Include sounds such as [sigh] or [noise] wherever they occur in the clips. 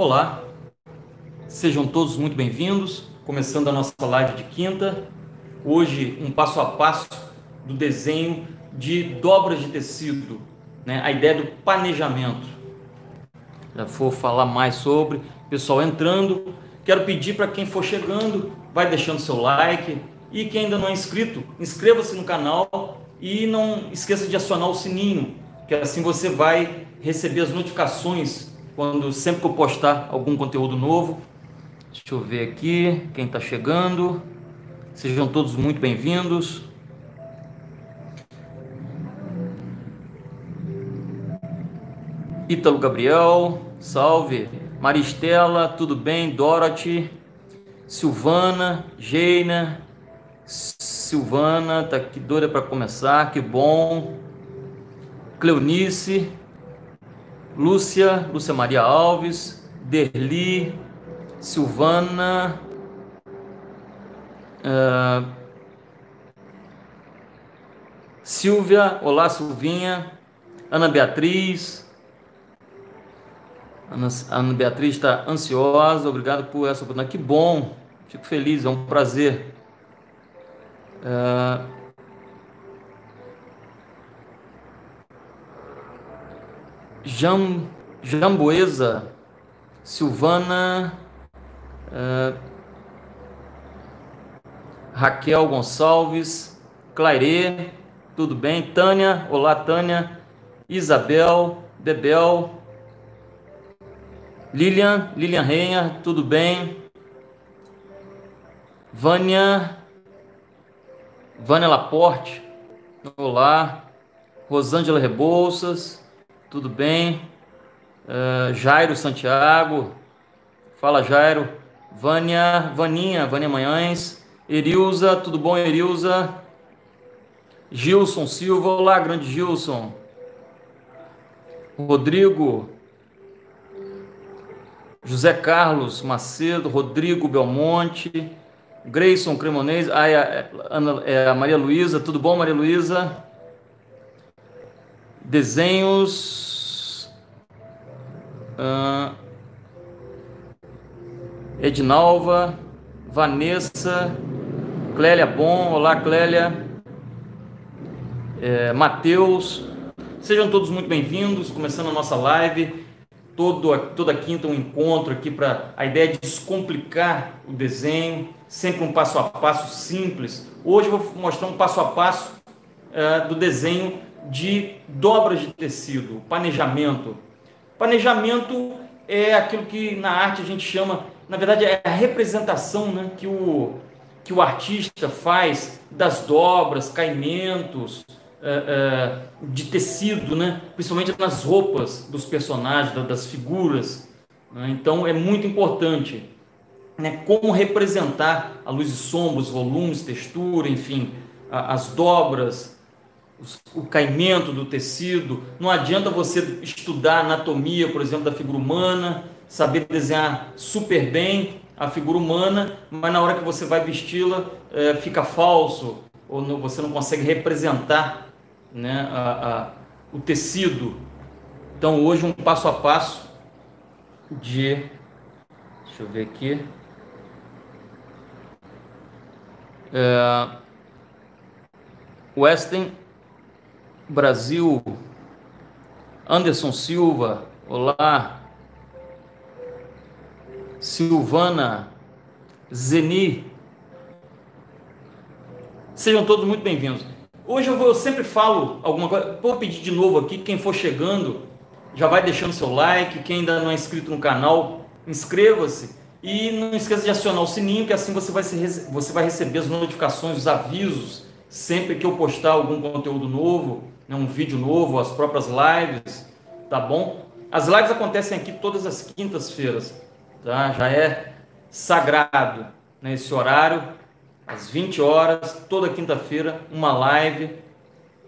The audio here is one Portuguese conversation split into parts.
Olá, sejam todos muito bem-vindos. Começando a nossa live de quinta, hoje um passo a passo do desenho de dobras de tecido, né? a ideia do planejamento. Já vou falar mais sobre, pessoal entrando. Quero pedir para quem for chegando, vai deixando seu like e quem ainda não é inscrito, inscreva-se no canal e não esqueça de acionar o sininho, que assim você vai receber as notificações quando sempre que eu postar algum conteúdo novo. Deixa eu ver aqui quem está chegando. Sejam todos muito bem-vindos. Ítalo Gabriel, salve. Maristela, tudo bem? Dorothy, Silvana, Geina, Silvana, tá aqui doida para começar, que bom. Cleonice, Lúcia, Lúcia Maria Alves, Derli, Silvana, uh, Silvia, olá Silvinha, Ana Beatriz, Ana, Ana Beatriz está ansiosa, obrigado por essa oportunidade, que bom, fico feliz, é um prazer. Uh, Jam, Jamboesa, Silvana, uh, Raquel Gonçalves, Claire, tudo bem? Tânia, olá Tânia, Isabel, Bebel, Lilian, Lilian Renha, tudo bem? Vânia, Vânia Laporte, olá. Rosângela Rebouças, tudo bem? Uh, Jairo Santiago, fala Jairo. Vânia, Vaninha, Vânia Manhães. Erilza, tudo bom, Erilza? Gilson Silva, olá, grande Gilson. Rodrigo, José Carlos Macedo, Rodrigo Belmonte, Grayson Cremonês, ah, é, é, a Maria Luísa, tudo bom, Maria Luísa? Desenhos. Uh, Edinalva, Vanessa, Clélia Bom, olá Clélia, é, Matheus, sejam todos muito bem-vindos, começando a nossa live, todo, toda quinta um encontro aqui para a ideia de descomplicar o desenho, sempre um passo a passo simples. Hoje eu vou mostrar um passo a passo é, do desenho de dobras de tecido, planejamento. Planejamento é aquilo que na arte a gente chama, na verdade, é a representação né, que, o, que o artista faz das dobras, caimentos é, é, de tecido, né, principalmente nas roupas dos personagens, das figuras. Né, então é muito importante né, como representar a luz e sombra, os volumes, textura, enfim, as dobras, o caimento do tecido. Não adianta você estudar anatomia, por exemplo, da figura humana, saber desenhar super bem a figura humana, mas na hora que você vai vesti-la é, fica falso ou não, você não consegue representar né, a, a, o tecido. Então hoje um passo a passo de, deixa eu ver aqui. É, Brasil, Anderson Silva, olá. Silvana, Zeni. Sejam todos muito bem-vindos. Hoje eu, vou, eu sempre falo alguma coisa, vou pedir de novo aqui, quem for chegando, já vai deixando seu like, quem ainda não é inscrito no canal, inscreva-se e não esqueça de acionar o sininho, que assim você vai, se, você vai receber as notificações, os avisos, sempre que eu postar algum conteúdo novo né, um vídeo novo, as próprias lives, tá bom? As lives acontecem aqui todas as quintas-feiras, tá? Já é sagrado né, esse horário, às 20 horas, toda quinta-feira, uma live,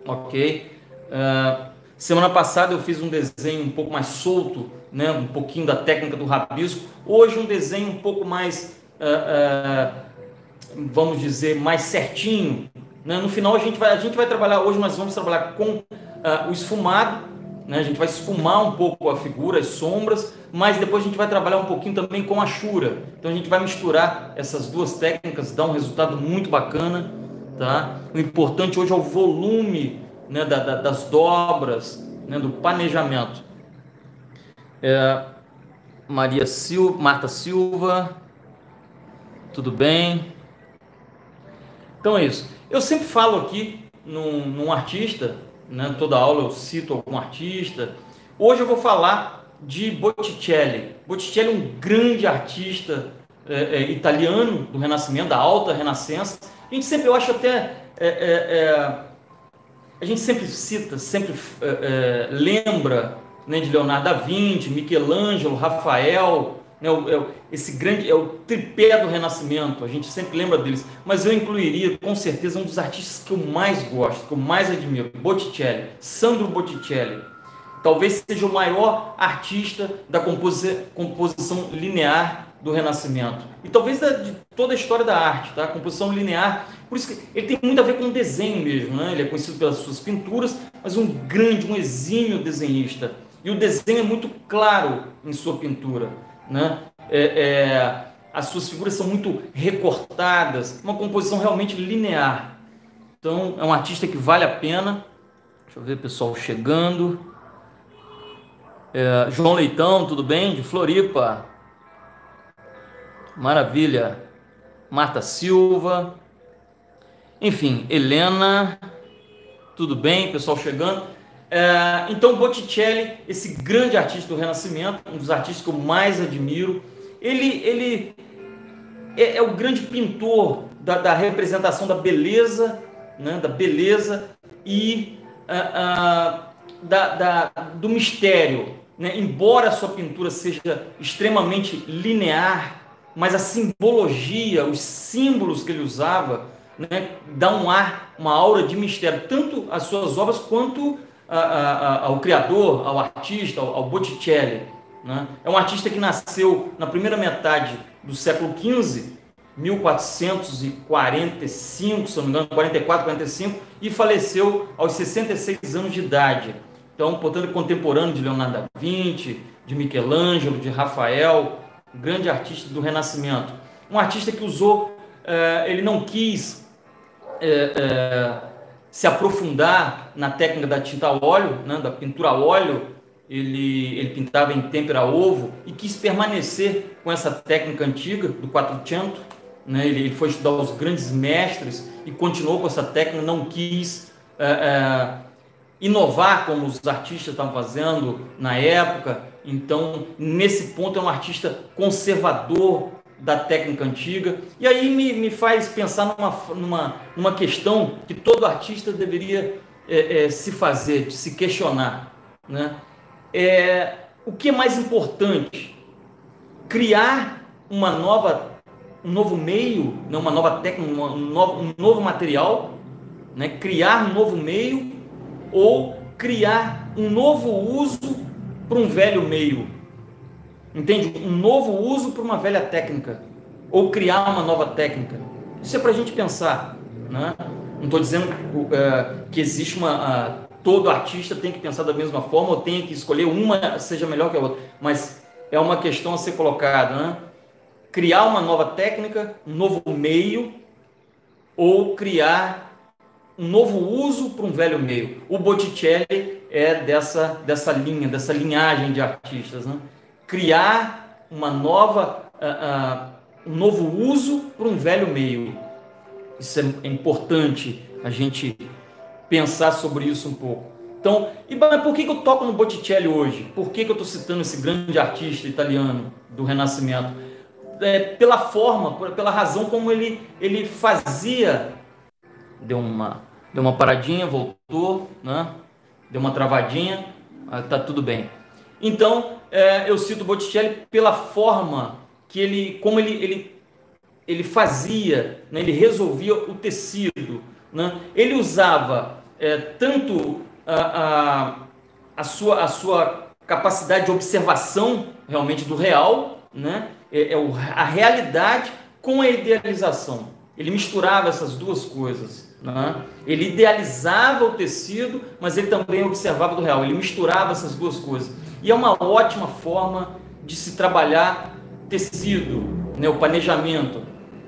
ok? Uh, semana passada eu fiz um desenho um pouco mais solto, né, um pouquinho da técnica do rabisco. Hoje um desenho um pouco mais, uh, uh, vamos dizer, mais certinho, né? No final a gente vai, a gente vai trabalhar, hoje nós vamos trabalhar com uh, o esfumado, né? a gente vai esfumar um pouco a figura, as sombras, mas depois a gente vai trabalhar um pouquinho também com a chura. Então a gente vai misturar essas duas técnicas, dá um resultado muito bacana. Tá? O importante hoje é o volume né, da, da, das dobras, né, do planejamento. É, Maria Silva, Marta Silva, tudo bem? Então é isso. Eu sempre falo aqui num, num artista, né, toda aula eu cito algum artista. Hoje eu vou falar de Botticelli. Botticelli é um grande artista é, é, italiano do Renascimento, da alta Renascença. A gente sempre, eu acho até, é, é, é a gente sempre cita, sempre é, lembra né, de Leonardo da Vinci, Michelangelo, Rafael, né, o, esse grande é o tripé do Renascimento. A gente sempre lembra deles, mas eu incluiria com certeza um dos artistas que eu mais gosto, que eu mais admiro, Botticelli, Sandro Botticelli. Talvez seja o maior artista da composi composição linear do Renascimento. E talvez da, de toda a história da arte, tá? A composição linear. Por isso que ele tem muito a ver com desenho mesmo, né? Ele é conhecido pelas suas pinturas, mas um grande, um exímio desenhista. E o desenho é muito claro em sua pintura, né? É, é, as suas figuras são muito recortadas, uma composição realmente linear. Então, é um artista que vale a pena. Deixa eu ver pessoal chegando. É, João Leitão, tudo bem? De Floripa. Maravilha. Marta Silva. Enfim, Helena. Tudo bem, pessoal chegando. É, então, Botticelli, esse grande artista do Renascimento, um dos artistas que eu mais admiro, ele, ele é, é o grande pintor da, da, representação da beleza, né, da beleza e uh, uh, da, da, do mistério. Né? Embora a sua pintura seja extremamente linear, mas a simbologia, os símbolos que ele usava, né, dá um ar, uma aura de mistério, tanto as suas obras quanto ao criador, ao artista, ao, ao Botticelli. Né? É um artista que nasceu na primeira metade do século XV, 1445, se não me engano, 44, 45, e faleceu aos 66 anos de idade. Então, portanto, contemporâneo de Leonardo da Vinci, de Michelangelo, de Rafael, grande artista do Renascimento. Um artista que usou, eh, ele não quis eh, eh, se aprofundar na técnica da tinta a óleo, né, da pintura a óleo, ele, ele pintava em têmpera ovo e quis permanecer com essa técnica antiga do Quattrocento. Né, ele, ele foi estudar os grandes mestres e continuou com essa técnica, não quis inovar como os artistas estavam fazendo na época. Então, nesse ponto, é um artista conservador da técnica antiga. E aí me, me faz pensar numa, numa, numa questão que todo artista deveria é, é, se fazer, se questionar. Né? É, o que é mais importante? Criar uma nova, um novo meio, né? uma nova técnica, um novo, um novo material, né? criar um novo meio ou criar um novo uso para um velho meio. Entende? Um novo uso para uma velha técnica. Ou criar uma nova técnica. Isso é para a gente pensar. Né? Não estou dizendo uh, que existe uma. Uh, todo artista tem que pensar da mesma forma ou tem que escolher uma seja melhor que a outra. Mas é uma questão a ser colocada. Né? Criar uma nova técnica, um novo meio, ou criar um novo uso para um velho meio. O Botticelli é dessa, dessa linha, dessa linhagem de artistas. Né? Criar uma nova, uh, uh, um novo uso para um velho meio. Isso é importante a gente pensar sobre isso um pouco. Então, e por que, que eu toco no Botticelli hoje? Por que, que eu estou citando esse grande artista italiano do Renascimento? É, pela forma, pela razão como ele, ele fazia. Deu uma deu uma paradinha, voltou, né? deu uma travadinha, tá tudo bem. Então, é, eu cito Botticelli pela forma que ele, como ele, ele, ele fazia, né? ele resolvia o tecido. Né? Ele usava é, tanto a, a, a, sua, a sua capacidade de observação realmente do real, né? é, é a realidade com a idealização. Ele misturava essas duas coisas. Né? Ele idealizava o tecido, mas ele também observava do real. Ele misturava essas duas coisas. E é uma ótima forma de se trabalhar tecido, né? o planejamento,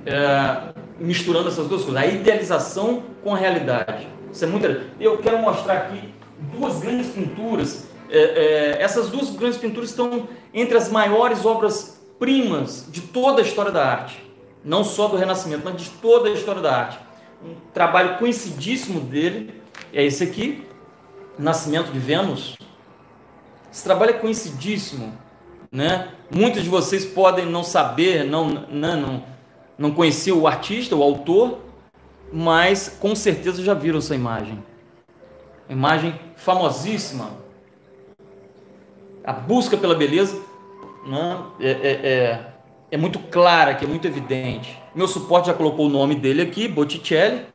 é, misturando essas duas coisas, a idealização com a realidade. Isso é muito. Eu quero mostrar aqui duas grandes pinturas. É, é, essas duas grandes pinturas estão entre as maiores obras primas de toda a história da arte, não só do Renascimento, mas de toda a história da arte um trabalho conhecidíssimo dele é esse aqui, Nascimento de Vênus. Esse trabalho é conhecidíssimo, né? Muitos de vocês podem não saber, não, né, não, não conhecer o artista, o autor, mas com certeza já viram essa imagem. Imagem famosíssima. A busca pela beleza né? é, é, é é muito clara, que é muito evidente. Meu suporte já colocou o nome dele aqui, Botticelli.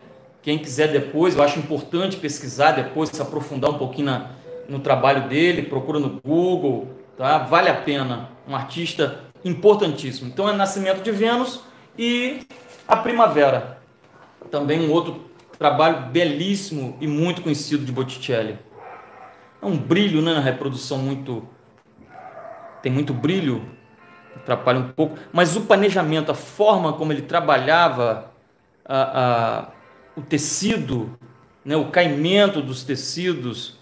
Quem quiser depois, eu acho importante pesquisar depois, se aprofundar um pouquinho na, no trabalho dele, procura no Google, tá? Vale a pena. Um artista importantíssimo. Então é Nascimento de Vênus e A Primavera. Também um outro trabalho belíssimo e muito conhecido de Botticelli. É um brilho né, na reprodução muito. Tem muito brilho atrapalha um pouco, mas o planejamento, a forma como ele trabalhava a, a, o tecido, né, o caimento dos tecidos,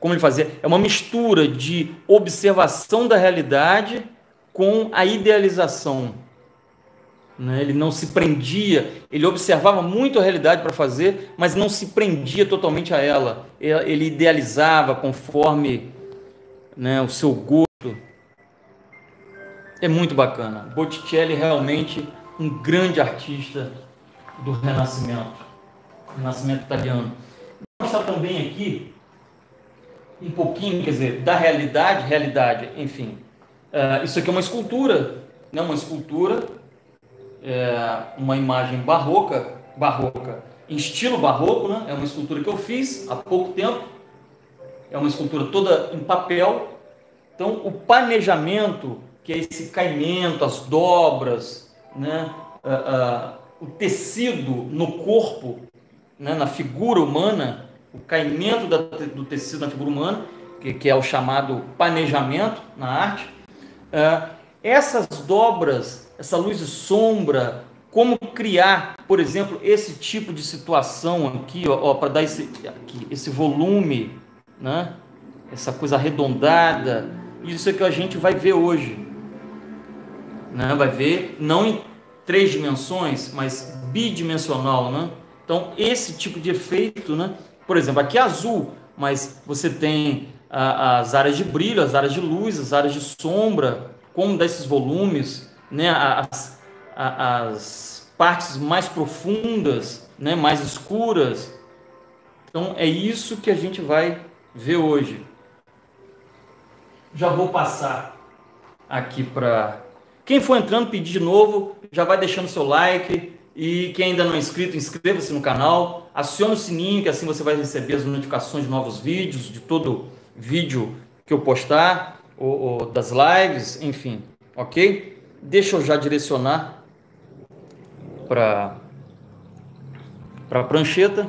como ele fazia, é uma mistura de observação da realidade com a idealização. Né? Ele não se prendia, ele observava muito a realidade para fazer, mas não se prendia totalmente a ela. Ele idealizava conforme né, o seu gosto é muito bacana. Botticelli realmente um grande artista do Renascimento, Renascimento italiano. Vou mostrar também aqui um pouquinho, quer dizer, da realidade, realidade, enfim. Uh, isso aqui é uma escultura, né? Uma escultura, é, uma imagem barroca, barroca, em estilo barroco, né? É uma escultura que eu fiz há pouco tempo. É uma escultura toda em papel. Então, o planejamento que é esse caimento, as dobras, né? Uh, uh, o tecido no corpo, né? na figura humana, o caimento da, do tecido na figura humana, que, que, é o chamado planejamento na arte. Uh, essas dobras, essa luz e sombra, como criar, por exemplo, esse tipo de situação aqui, ó, ó para dar esse, aqui, esse volume, né? essa coisa arredondada, isso é que a gente vai ver hoje né? vai ver não em três dimensões, mas bidimensional. Né? Então, esse tipo de efeito, né? Por exemplo, aqui é azul, mas você tem as áreas de brilho, as áreas de luz, as áreas de sombra, como desses volumes, né? as, as partes mais profundas, né? mais escuras. Então, é isso que a gente vai ver hoje. Já vou passar aqui para quem for entrando, pedir de novo, já vai deixando seu like. E quem ainda não é inscrito, inscreva-se no canal, acione o sininho, que assim você vai receber as notificações de novos vídeos, de todo vídeo que eu postar, ou, ou das lives, enfim, ok? Deixa eu já direcionar para a prancheta.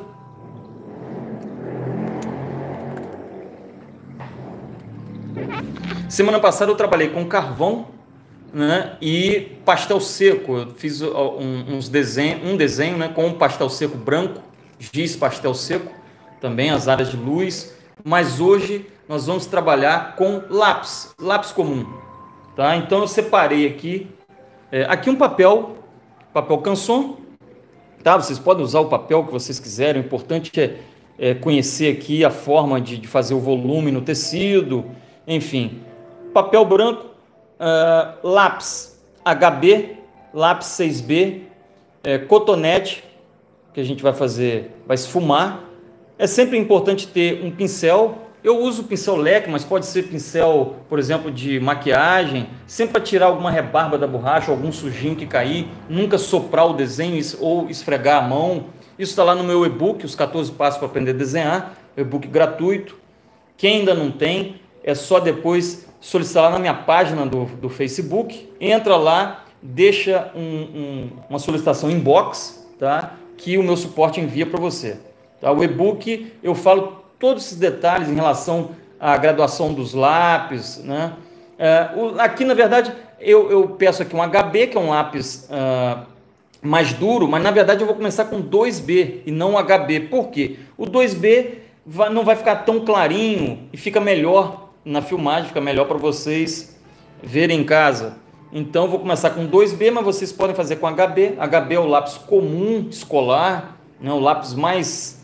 Semana passada eu trabalhei com carvão né? e pastel seco. Eu fiz um, uns desenho, um desenho né? com um pastel seco branco, giz pastel seco, também as áreas de luz. Mas hoje nós vamos trabalhar com lápis, lápis comum. Tá? Então eu separei aqui, é, aqui um papel, papel canson. Tá? Vocês podem usar o papel que vocês quiserem. O importante é, é conhecer aqui a forma de, de fazer o volume no tecido, enfim. Papel branco, uh, lápis HB, lápis 6B, é, cotonete, que a gente vai fazer, vai esfumar. É sempre importante ter um pincel. Eu uso pincel leque, mas pode ser pincel, por exemplo, de maquiagem, sempre para tirar alguma rebarba da borracha, algum sujinho que cair, nunca soprar o desenho ou esfregar a mão. Isso está lá no meu e-book, os 14 passos para aprender a desenhar, e-book gratuito. Quem ainda não tem, é só depois solicitar lá na minha página do, do Facebook, entra lá, deixa um, um, uma solicitação inbox, tá? que o meu suporte envia para você. Tá? O e-book eu falo todos esses detalhes em relação à graduação dos lápis. Né? É, o, aqui, na verdade, eu, eu, peço aqui um HB, que é um lápis uh, mais duro, mas na verdade eu vou começar com 2B e não HB. Por quê? O 2B vai, não vai ficar tão clarinho e fica melhor na filmagem, fica melhor para vocês verem em casa. Então vou começar com 2B, mas vocês podem fazer com HB. HB é o lápis comum escolar, né? o lápis mais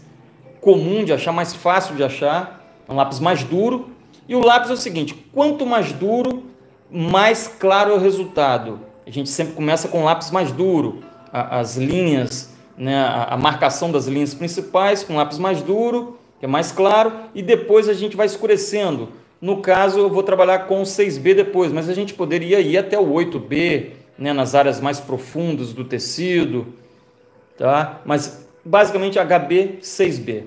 comum de achar, mais fácil de achar, é um lápis mais duro. E o lápis é o seguinte: quanto mais duro, mais claro é o resultado. A gente sempre começa com lápis mais duro, as linhas, né? a marcação das linhas principais com lápis mais duro, que é mais claro, e depois a gente vai escurecendo no caso, eu vou trabalhar com o 6B depois, mas a gente poderia ir até o 8B, né, nas áreas mais profundas do tecido, tá? Mas basicamente HB 6B.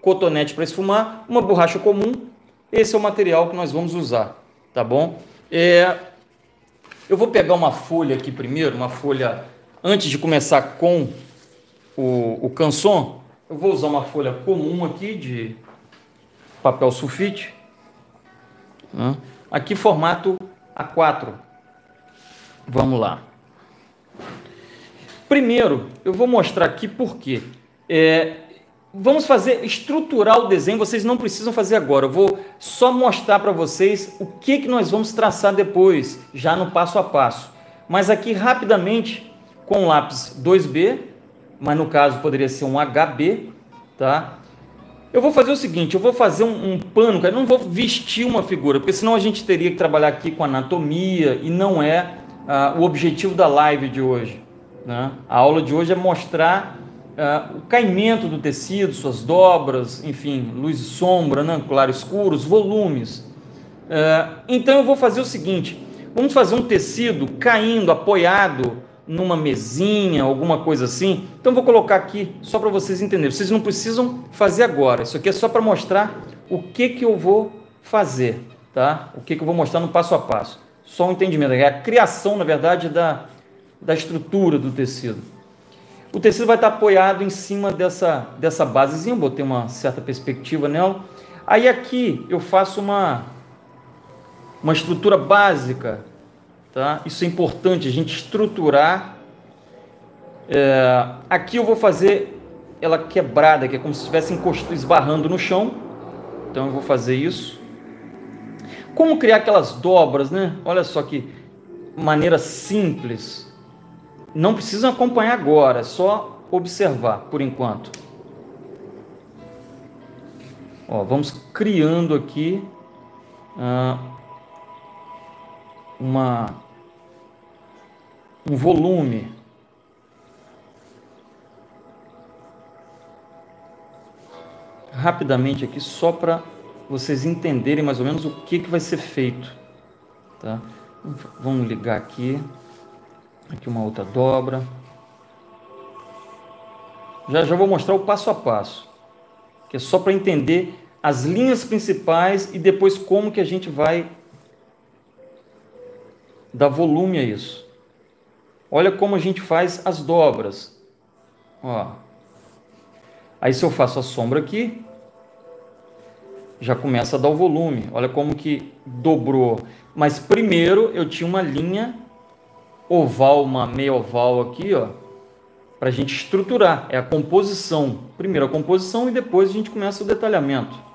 Cotonete para esfumar, uma borracha comum. Esse é o material que nós vamos usar, tá bom? É, eu vou pegar uma folha aqui primeiro, uma folha antes de começar com o, o canson. Eu vou usar uma folha comum aqui de papel sulfite. Aqui formato A4. Vamos lá. Primeiro, eu vou mostrar aqui por quê. É, vamos fazer, estruturar o desenho, vocês não precisam fazer agora. Eu vou só mostrar para vocês o que, que nós vamos traçar depois, já no passo a passo. Mas aqui, rapidamente, com lápis 2B, mas no caso poderia ser um HB, tá? Eu vou fazer o seguinte, eu vou fazer um, um pano, cara, não vou vestir uma figura, porque senão a gente teria que trabalhar aqui com anatomia e não é uh, o objetivo da live de hoje. Né? A aula de hoje é mostrar uh, o caimento do tecido, suas dobras, enfim, luz e sombra, né? claro escuro, os volumes. Uh, então eu vou fazer o seguinte, vamos fazer um tecido caindo, apoiado numa mesinha, alguma coisa assim. Então vou colocar aqui só para vocês entenderem. Vocês não precisam fazer agora. Isso aqui é só para mostrar o que que eu vou fazer, tá? O que que eu vou mostrar no passo a passo. Só um entendimento. É a criação, na verdade, da, da estrutura do tecido. O tecido vai estar apoiado em cima dessa, dessa basezinha. Eu botei uma certa perspectiva nela. Aí aqui eu faço uma, uma estrutura básica Tá? Isso é importante, a gente estruturar. É, aqui eu vou fazer ela quebrada, que é como se estivesse esbarrando no chão. Então eu vou fazer isso. Como criar aquelas dobras, né? Olha só que maneira simples. Não precisam acompanhar agora, é só observar por enquanto. Ó, vamos criando aqui ah, uma um volume. Rapidamente aqui, só para vocês entenderem mais ou menos o que, que vai ser feito. Tá? Vamos ligar aqui. Aqui uma outra dobra. Já já vou mostrar o passo a passo, que é só para entender as linhas principais e depois como que a gente vai dar volume a isso. Olha como a gente faz as dobras. Ó. Aí se eu faço a sombra aqui, já começa a dar o volume. Olha como que dobrou. Mas primeiro eu tinha uma linha oval, uma meia oval aqui, ó, para a gente estruturar. É a composição. Primeiro a composição e depois a gente começa o detalhamento.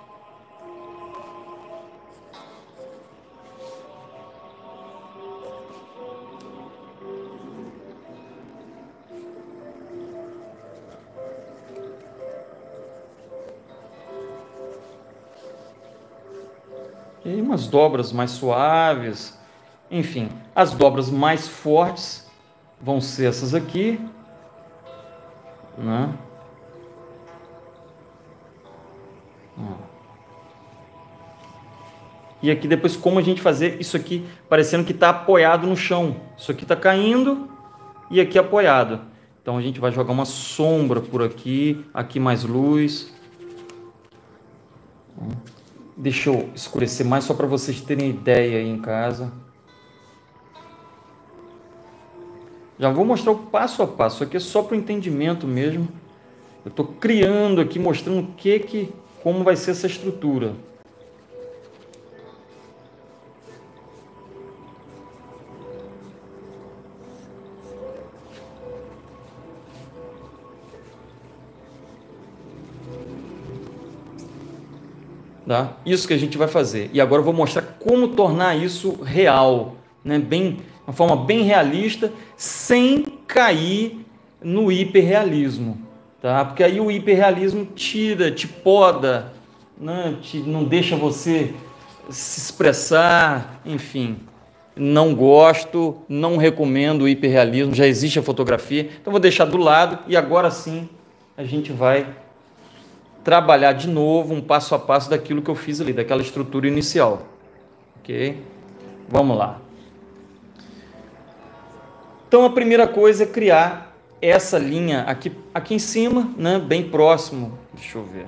E umas dobras mais suaves. Enfim, as dobras mais fortes vão ser essas aqui, né? E aqui depois como a gente fazer isso aqui parecendo que está apoiado no chão. Isso aqui está caindo e aqui apoiado. Então a gente vai jogar uma sombra por aqui, aqui mais luz. Deixa eu escurecer mais só para vocês terem ideia aí em casa. Já vou mostrar o passo a passo, aqui é só para o entendimento mesmo Eu estou criando aqui, mostrando o que que, como vai ser essa estrutura. Tá? Isso que a gente vai fazer. E agora eu vou mostrar como tornar isso real, né? bem, uma forma bem realista, sem cair no hiperrealismo. Tá? Porque aí o hiperrealismo tira, te poda, né? te, não deixa você se expressar, enfim. Não gosto, não recomendo o hiperrealismo, já existe a fotografia, então vou deixar do lado e agora sim a gente vai trabalhar de novo um passo a passo daquilo que eu fiz ali, daquela estrutura inicial. Ok? Vamos lá. Então a primeira coisa é criar essa linha aqui, aqui em cima, né, bem próximo. Deixa eu ver.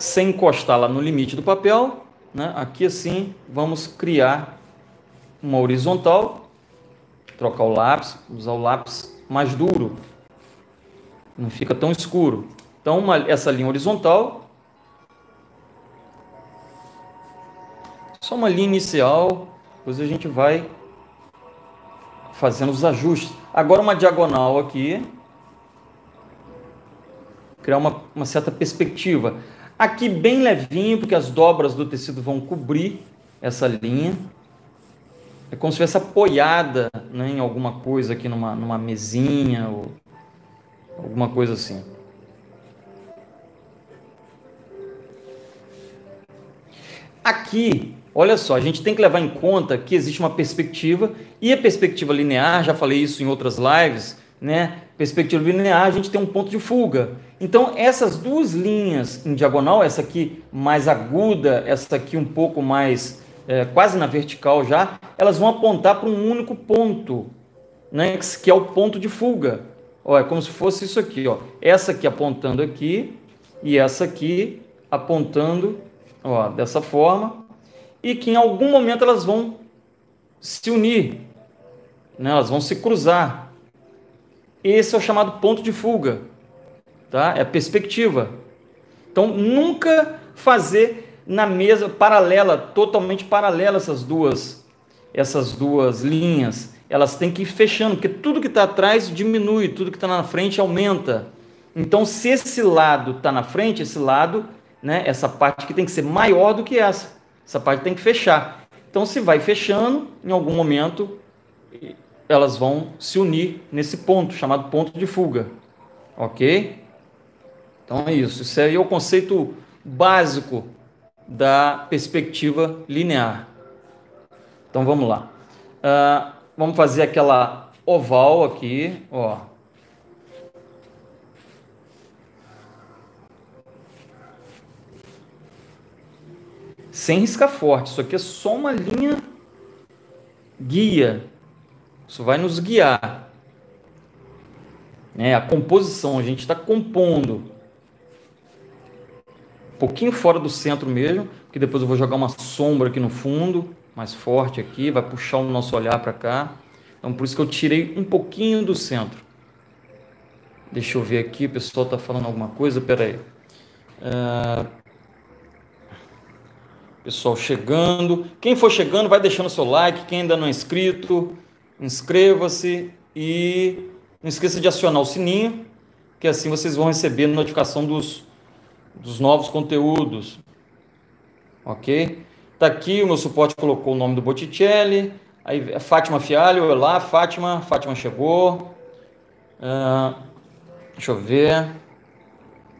Sem encostar lá no limite do papel, né, aqui assim, vamos criar uma horizontal, trocar o lápis, usar o lápis mais duro, não fica tão escuro. Então, uma, essa linha horizontal, só uma linha inicial, depois a gente vai fazendo os ajustes. Agora uma diagonal aqui, criar uma, uma certa perspectiva. Aqui bem levinho, porque as dobras do tecido vão cobrir essa linha. É como se estivesse apoiada né, em alguma coisa aqui numa, numa mesinha ou alguma coisa assim. Aqui, olha só, a gente tem que levar em conta que existe uma perspectiva e a perspectiva linear, já falei isso em outras lives, né? Perspectiva linear, a gente tem um ponto de fuga. Então, essas duas linhas em diagonal, essa aqui mais aguda, essa aqui um pouco mais é, quase na vertical já, elas vão apontar para um único ponto, né? Que é o ponto de fuga. Ó, é como se fosse isso aqui, ó. Essa aqui apontando aqui e essa aqui apontando, ó, dessa forma, e que em algum momento elas vão se unir, né? Elas vão se cruzar. Esse é o chamado ponto de fuga, tá? É a perspectiva. Então, nunca fazer na mesa paralela, totalmente paralela essas duas essas duas linhas elas têm que ir fechando, porque tudo que está atrás diminui, tudo que está na frente aumenta. Então, se esse lado está na frente, esse lado, né, essa parte que tem que ser maior do que essa. Essa parte tem que fechar. Então, se vai fechando, em algum momento elas vão se unir nesse ponto, chamado ponto de fuga. Ok? Então é isso. Isso aí é o conceito básico da perspectiva linear. Então vamos lá. Uh, Vamos fazer aquela oval aqui, ó. Sem riscar forte. Isso aqui é só uma linha guia. Isso vai nos guiar. É, a composição, a gente está compondo. Um pouquinho fora do centro mesmo, porque depois eu vou jogar uma sombra aqui no fundo mais forte aqui, vai puxar o nosso olhar para cá. Então, por isso que eu tirei um pouquinho do centro. Deixa eu ver aqui, o pessoal está falando alguma coisa, peraí. É... Pessoal chegando. Quem for chegando, vai deixando seu like. Quem ainda não é inscrito, inscreva-se e não esqueça de acionar o sininho, que assim vocês vão receber notificação dos, dos novos conteúdos. Ok? Tá aqui, o meu suporte colocou o nome do Botticelli. Aí a Fátima Fialho, olá, Fátima. Fátima chegou. Uh, deixa eu ver.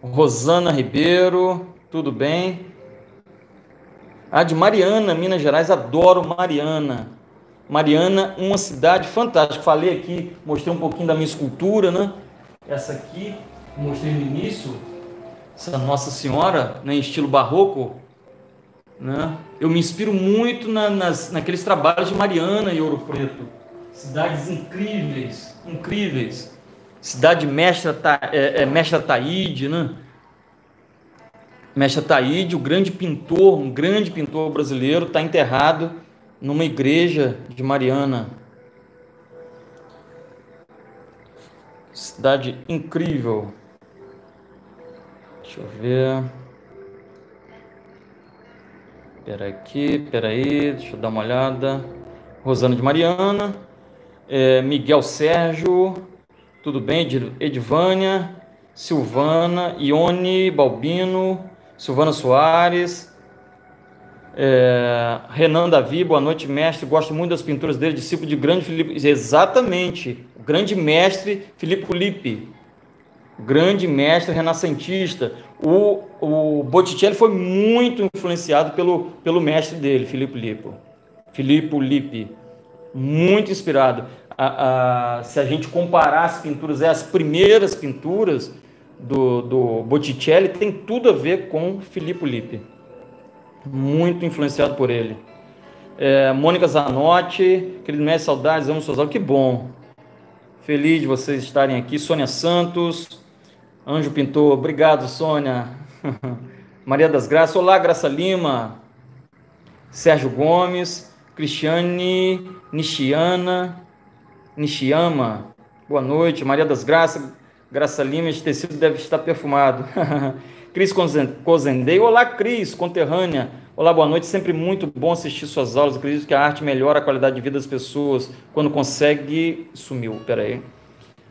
Rosana Ribeiro, tudo bem? Ah, de Mariana, Minas Gerais, adoro Mariana. Mariana, uma cidade fantástica. Falei aqui, mostrei um pouquinho da minha escultura, né? Essa aqui, mostrei no início, essa Nossa Senhora, né, em estilo barroco, né? Eu me inspiro muito na, nas, naqueles trabalhos de Mariana e Ouro Preto. Cidades incríveis, incríveis. Cidade Mestra, é, é, Mestra Taíde, né? Mestra Taíde, o grande pintor, um grande pintor brasileiro, está enterrado numa igreja de Mariana. Cidade incrível. Deixa eu ver. Espera aqui, aí, deixa eu dar uma olhada. Rosana de Mariana, é, Miguel Sérgio, tudo bem? Edivânia, Silvana, Ione Balbino, Silvana Soares, é, Renan Davi, boa noite, mestre. Gosto muito das pinturas dele, discípulo de grande Felipe. Exatamente, o grande mestre Filipe Lippe, grande mestre renascentista. O, o Botticelli foi muito influenciado pelo, pelo mestre dele, Filipe Lippe. Filipe Lippe, muito inspirado. A, a, se a gente comparar as pinturas, é as primeiras pinturas do, do Botticelli, tem tudo a ver com Filipe Lippe muito influenciado por ele. É, Mônica Zanotti, querido mestre, saudades, amo suas aulas, que bom. Feliz de vocês estarem aqui. Sônia Santos, Anjo Pintor, obrigado, Sônia. [laughs] Maria das Graças, olá, Graça Lima. Sérgio Gomes, Cristiane Nishiana, Nishiyama, boa noite. Maria das Graças, Graça Lima, esse tecido deve estar perfumado. [laughs] Cris Cozendei. Olá, Cris, conterrânea. Olá, boa noite. Sempre muito bom assistir suas aulas. Acredito que a arte melhora a qualidade de vida das pessoas quando consegue. Sumiu, peraí.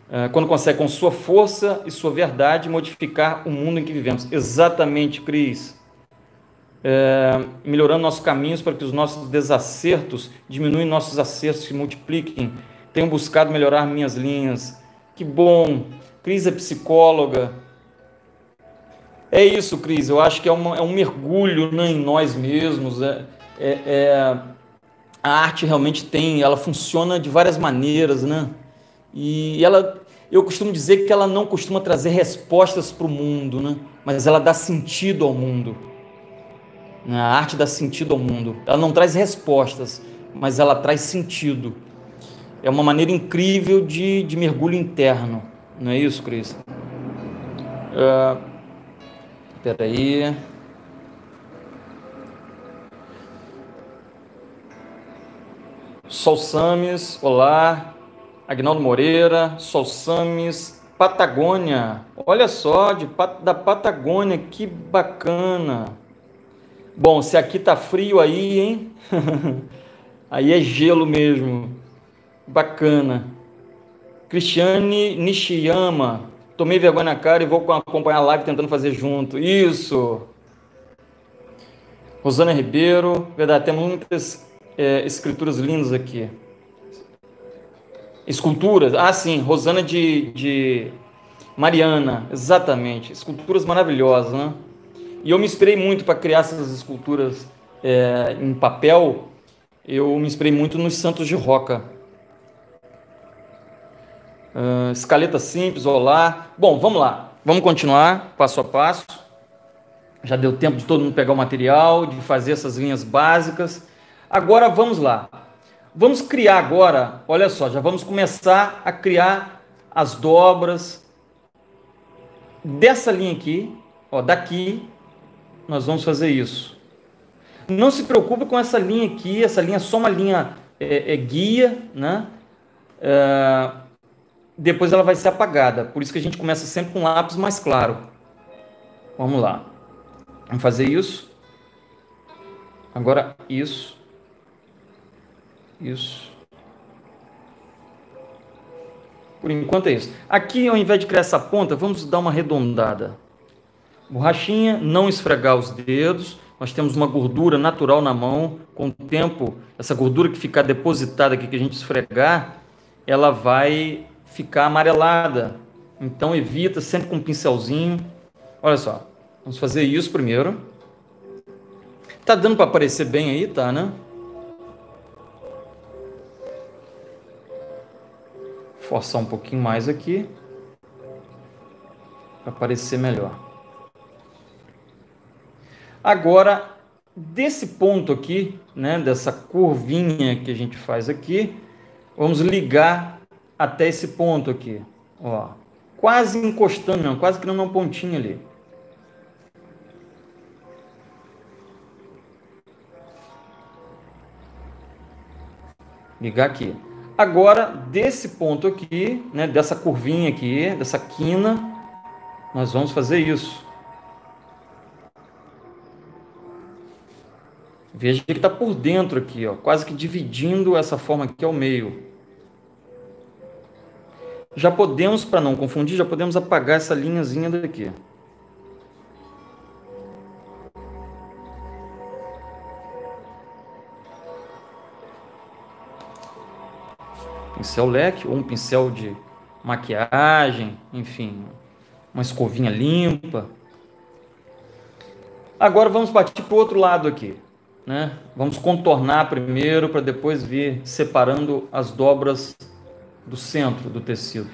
Uh, quando consegue, com sua força e sua verdade, modificar o mundo em que vivemos. Exatamente, Cris. É, melhorando nossos caminhos para que os nossos desacertos diminuem nossos acertos, se multipliquem. Tenho buscado melhorar minhas linhas. Que bom. Cris é psicóloga é isso, Cris. Eu acho que é, uma, é um mergulho né, em nós mesmos. É, é, é, a arte realmente tem, ela funciona de várias maneiras, né? E ela, eu costumo dizer que ela não costuma trazer respostas para o mundo, né? Mas ela dá sentido ao mundo. A arte dá sentido ao mundo. Ela não traz respostas, mas ela traz sentido. É uma maneira incrível de, de mergulho interno. Não é isso, Cris? Uh, Espera aí. Sol Sames, olá. Agnaldo Moreira, Sol Sames, Patagônia. Olha só, de, da Patagônia, que bacana. Bom, se aqui tá frio aí, hein? [laughs] aí é gelo mesmo. Bacana. Cristiane Nishiyama. Tomei vergonha na cara e vou acompanhar a live tentando fazer junto. Isso! Rosana Ribeiro, verdade, temos muitas é, escrituras lindas aqui. Esculturas, ah sim, Rosana de, de Mariana, exatamente. Esculturas maravilhosas, né? E eu me inspirei muito para criar essas esculturas é, em papel. Eu me inspirei muito nos Santos de Roca. Uh, escaleta simples, olá. Bom, vamos lá. Vamos continuar passo a passo. Já deu tempo de todo mundo pegar o material, de fazer essas linhas básicas. Agora vamos lá. Vamos criar agora, olha só, já vamos começar a criar as dobras dessa linha aqui, ó, daqui nós vamos fazer isso. Não se preocupe com essa linha aqui, essa linha é só uma linha é, é guia, né? É, depois ela vai ser apagada. Por isso que a gente começa sempre com lápis mais claro. Vamos lá. Vamos fazer isso. Agora isso. Isso. Por enquanto é isso. Aqui, ao invés de criar essa ponta, vamos dar uma arredondada. Borrachinha, não esfregar os dedos. Nós temos uma gordura natural na mão. Com o tempo, essa gordura que ficar depositada aqui, que a gente esfregar, ela vai ficar amarelada. Então evita sempre com um pincelzinho. Olha só, vamos fazer isso primeiro. Tá dando para aparecer bem aí, tá, né? Forçar um pouquinho mais aqui para aparecer melhor. Agora, desse ponto aqui, né, dessa curvinha que a gente faz aqui, vamos ligar até esse ponto aqui, ó, quase encostando, quase criando uma pontinha ali. Ligar aqui. Agora, desse ponto aqui, né, dessa curvinha aqui, dessa quina, nós vamos fazer isso. Veja que está por dentro aqui, ó, quase que dividindo essa forma aqui ao meio. Já podemos, para não confundir, já podemos apagar essa linhazinha daqui. Pincel leque ou um pincel de maquiagem, enfim, uma escovinha limpa. Agora vamos partir para o outro lado aqui. Né? Vamos contornar primeiro para depois vir separando as dobras do centro do tecido.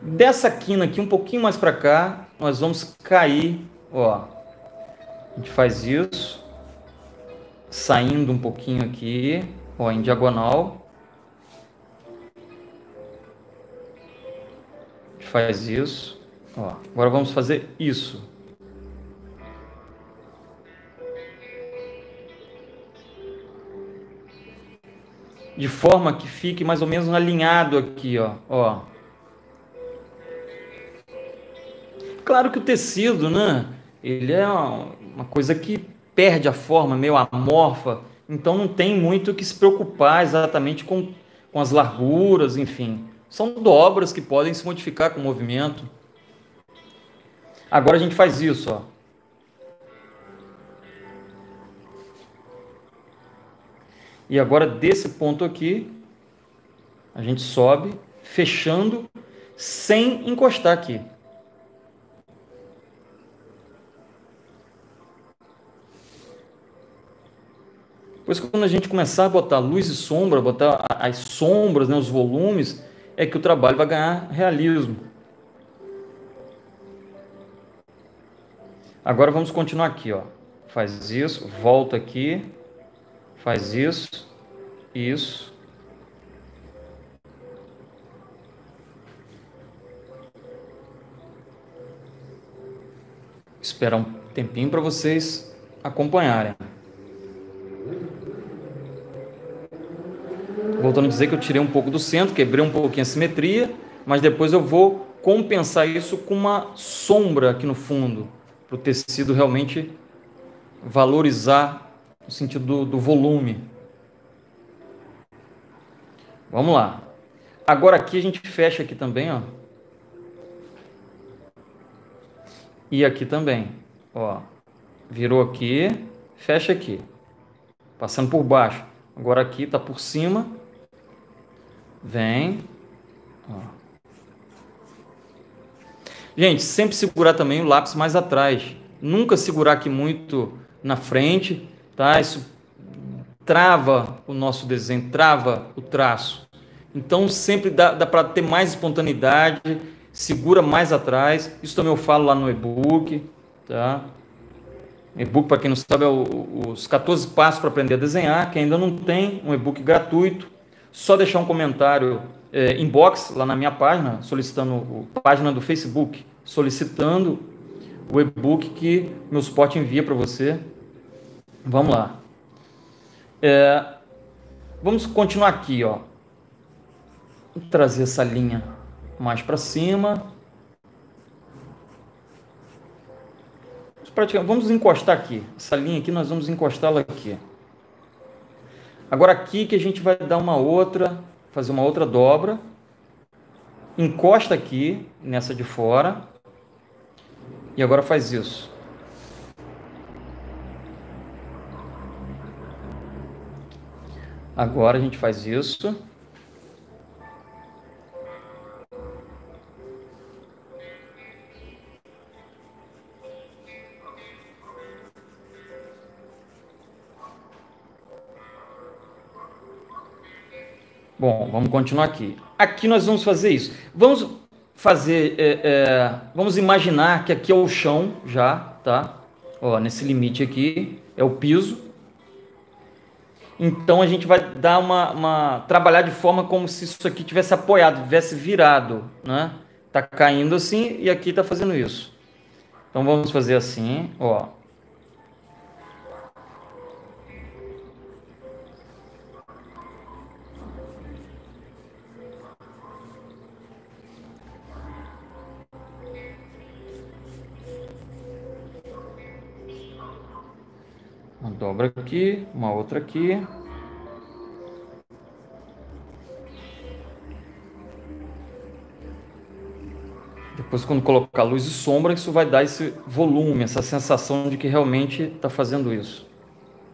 Dessa quina aqui, um pouquinho mais para cá, nós vamos cair, ó. A gente faz isso, saindo um pouquinho aqui, ó, em diagonal. Faz isso, ó. Agora vamos fazer isso. de forma que fique mais ou menos alinhado aqui, ó, ó. Claro que o tecido, né, ele é uma coisa que perde a forma, meio amorfa, então não tem muito que se preocupar exatamente com, com as larguras, enfim. São dobras que podem se modificar com o movimento. Agora a gente faz isso, ó. E agora desse ponto aqui, a gente sobe, fechando, sem encostar aqui. Pois quando a gente começar a botar luz e sombra, botar as sombras, né, os volumes, é que o trabalho vai ganhar realismo. Agora vamos continuar aqui, ó. Faz isso, volta aqui, Faz isso, isso. Esperar um tempinho para vocês acompanharem. Voltando a dizer que eu tirei um pouco do centro, quebrei um pouquinho a simetria, mas depois eu vou compensar isso com uma sombra aqui no fundo, para o tecido realmente valorizar no sentido do, do volume. Vamos lá. Agora aqui a gente fecha aqui também, ó. E aqui também, ó. Virou aqui, fecha aqui. Passando por baixo. Agora aqui tá por cima. Vem. Ó. Gente, sempre segurar também o lápis mais atrás. Nunca segurar aqui muito na frente, tá? Isso trava o nosso desenho, trava o traço. Então sempre dá, dá para ter mais espontaneidade, segura mais atrás. Isso também eu falo lá no e-book, tá? E-book, para quem não sabe, é o, os 14 passos para aprender a desenhar. Quem ainda não tem, um e-book gratuito. Só deixar um comentário é, inbox lá na minha página, solicitando, página do Facebook, solicitando o e-book que meu suporte envia para você. Vamos lá. É, vamos continuar aqui, ó. Vou trazer essa linha mais para cima. Vamos encostar aqui. Essa linha aqui, nós vamos encostá-la aqui. Agora aqui que a gente vai dar uma outra, fazer uma outra dobra. Encosta aqui, nessa de fora. E agora faz isso. Agora a gente faz isso. Bom, vamos continuar aqui. Aqui nós vamos fazer isso. Vamos fazer, é, é, vamos imaginar que aqui é o chão já, tá? Ó, nesse limite aqui é o piso. Então a gente vai dar uma, uma, trabalhar de forma como se isso aqui tivesse apoiado, tivesse virado, né? Tá caindo assim e aqui tá fazendo isso. Então vamos fazer assim, ó. Dobra aqui, uma outra aqui. Depois, quando colocar luz e sombra, isso vai dar esse volume, essa sensação de que realmente está fazendo isso.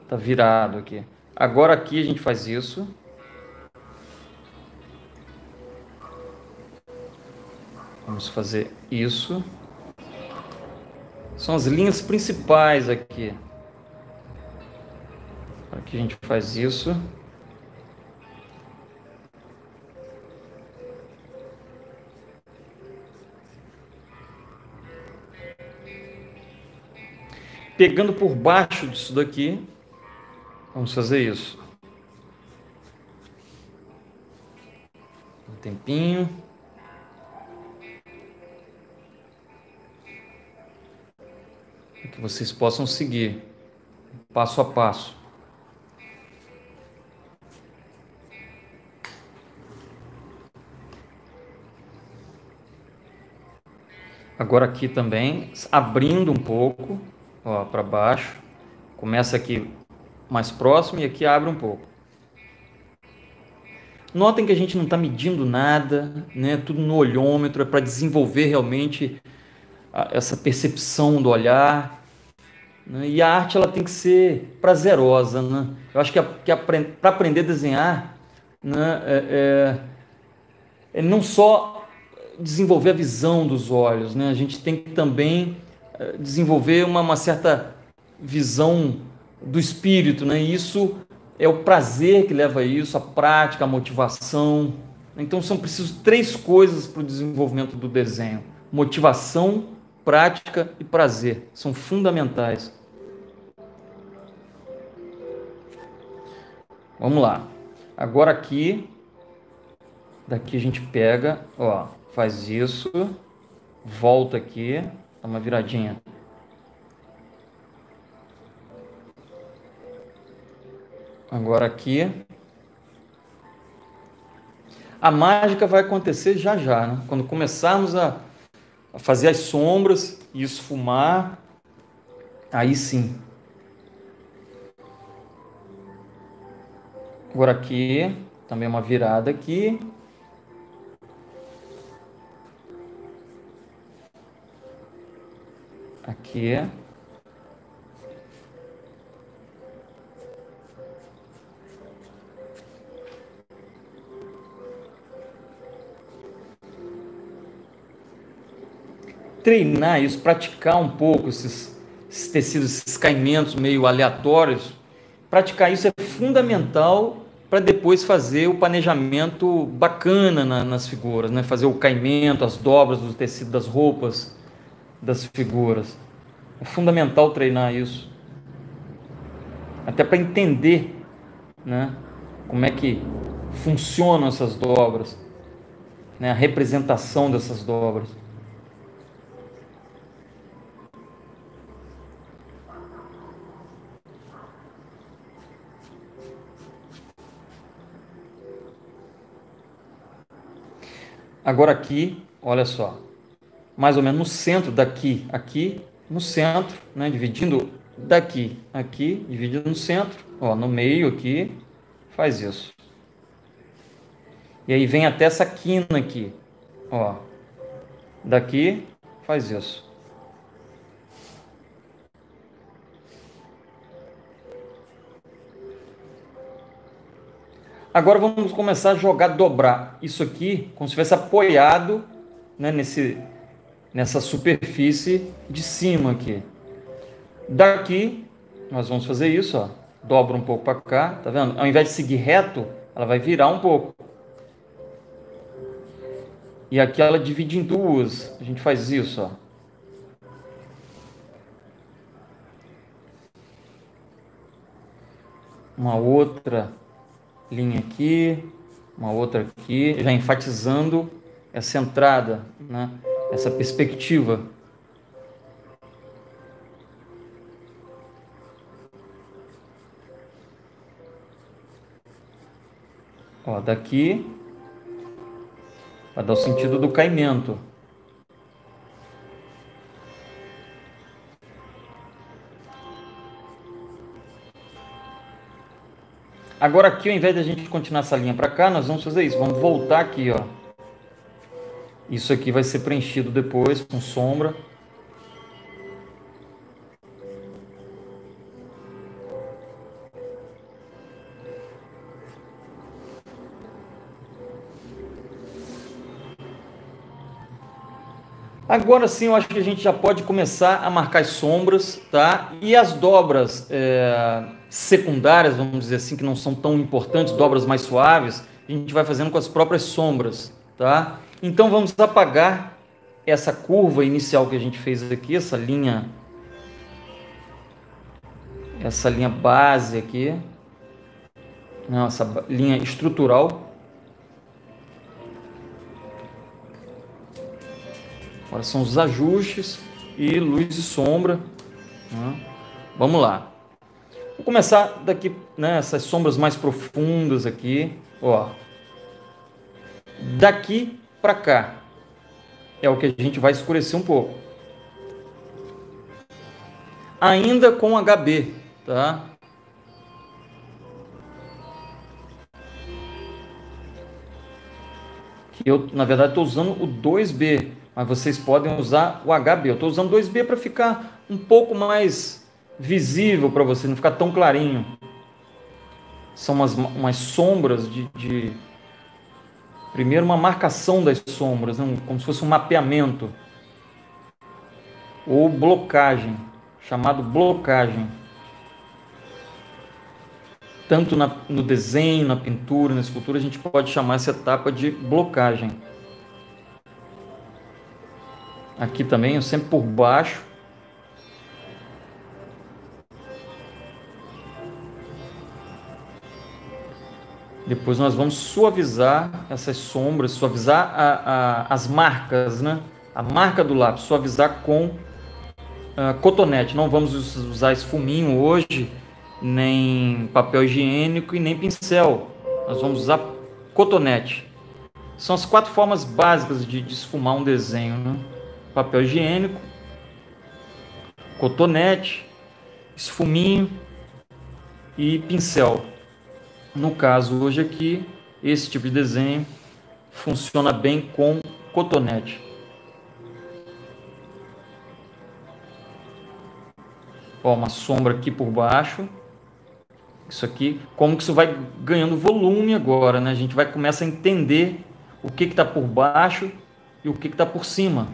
Está virado aqui. Agora aqui a gente faz isso. Vamos fazer isso. São as linhas principais aqui. Aqui a gente faz isso. pegando por baixo disso daqui, vamos fazer isso. Um tempinho. Que vocês possam seguir passo a passo. Agora aqui também, abrindo um pouco ó, para baixo. Começa aqui mais próximo e aqui abre um pouco. Notem que a gente não está medindo nada, né? Tudo no olhômetro é para desenvolver realmente essa percepção do olhar. Né? E a arte ela tem que ser prazerosa, né? Eu acho que, que para aprender a desenhar, né? É, é, é não só desenvolver a visão dos olhos, né? A gente tem que também desenvolver uma, uma certa visão do espírito, né? E isso é o prazer que leva a isso, a prática, a motivação. Então são precisos três coisas para o desenvolvimento do desenho: motivação, prática e prazer. São fundamentais. Vamos lá. Agora aqui, daqui a gente pega, ó, faz isso, volta aqui, Dá uma viradinha. Agora aqui. A mágica vai acontecer já já, né? Quando começarmos a, a fazer as sombras e esfumar, aí sim. Agora aqui, também uma virada aqui. Aqui. Treinar isso, praticar um pouco esses, esses tecidos, esses caimentos meio aleatórios, praticar isso é fundamental para depois fazer o planejamento bacana na, nas figuras, né? fazer o caimento, as dobras do tecido das roupas, das figuras. É fundamental treinar isso. Até para entender né, como é que funcionam essas dobras, né, a representação dessas dobras. Agora aqui, olha só, mais ou menos no centro daqui, aqui no centro, né, dividindo daqui, aqui, dividindo no centro, ó, no meio aqui, faz isso. E aí vem até essa quina aqui, ó. Daqui, faz isso. Agora vamos começar a jogar, dobrar isso aqui, como se tivesse apoiado né, nesse, nessa superfície de cima aqui. Daqui, nós vamos fazer isso, ó. Dobra um pouco para cá, tá vendo? Ao invés de seguir reto, ela vai virar um pouco. E aqui ela divide em duas. A gente faz isso, ó. Uma outra linha aqui, uma outra aqui, já enfatizando essa entrada, né? Essa perspectiva. Ó, daqui vai dar o sentido do caimento. Agora aqui, ao invés de a gente continuar essa linha para cá, nós vamos fazer isso. Vamos voltar aqui, ó. Isso aqui vai ser preenchido depois com sombra. Agora sim, eu acho que a gente já pode começar a marcar as sombras, tá? E as dobras é, secundárias, vamos dizer assim, que não são tão importantes, dobras mais suaves, a gente vai fazendo com as próprias sombras, tá? Então vamos apagar essa curva inicial que a gente fez aqui, essa linha, essa linha base aqui, não, essa linha estrutural. Agora são os ajustes e luz e sombra. Né? Vamos lá. Vou começar daqui, né, essas sombras mais profundas aqui, ó. Daqui para cá é o que a gente vai escurecer um pouco. Ainda com HB, tá? Eu, na verdade, estou usando o 2B, mas vocês podem usar o HB. Eu estou usando 2B para ficar um pouco mais visível para você, não ficar tão clarinho. São umas, umas sombras de, de Primeiro, uma marcação das sombras, né? como se fosse um mapeamento. Ou blocagem, chamado blocagem. Tanto na, no desenho, na pintura, na escultura, a gente pode chamar essa etapa de blocagem. Aqui também, eu sempre por baixo. Depois nós vamos suavizar essas sombras, suavizar a, a, as marcas, né? A marca do lápis, suavizar com uh, cotonete. Não vamos usar esfuminho hoje, nem papel higiênico e nem pincel. Nós vamos usar cotonete. São as quatro formas básicas de, de esfumar um desenho, né? Papel higiênico, cotonete, esfuminho e pincel. No caso hoje aqui, esse tipo de desenho funciona bem com cotonete. Ó, uma sombra aqui por baixo. Isso aqui, como que isso vai ganhando volume agora, né? A gente vai começar a entender o que está por baixo e o que está por cima.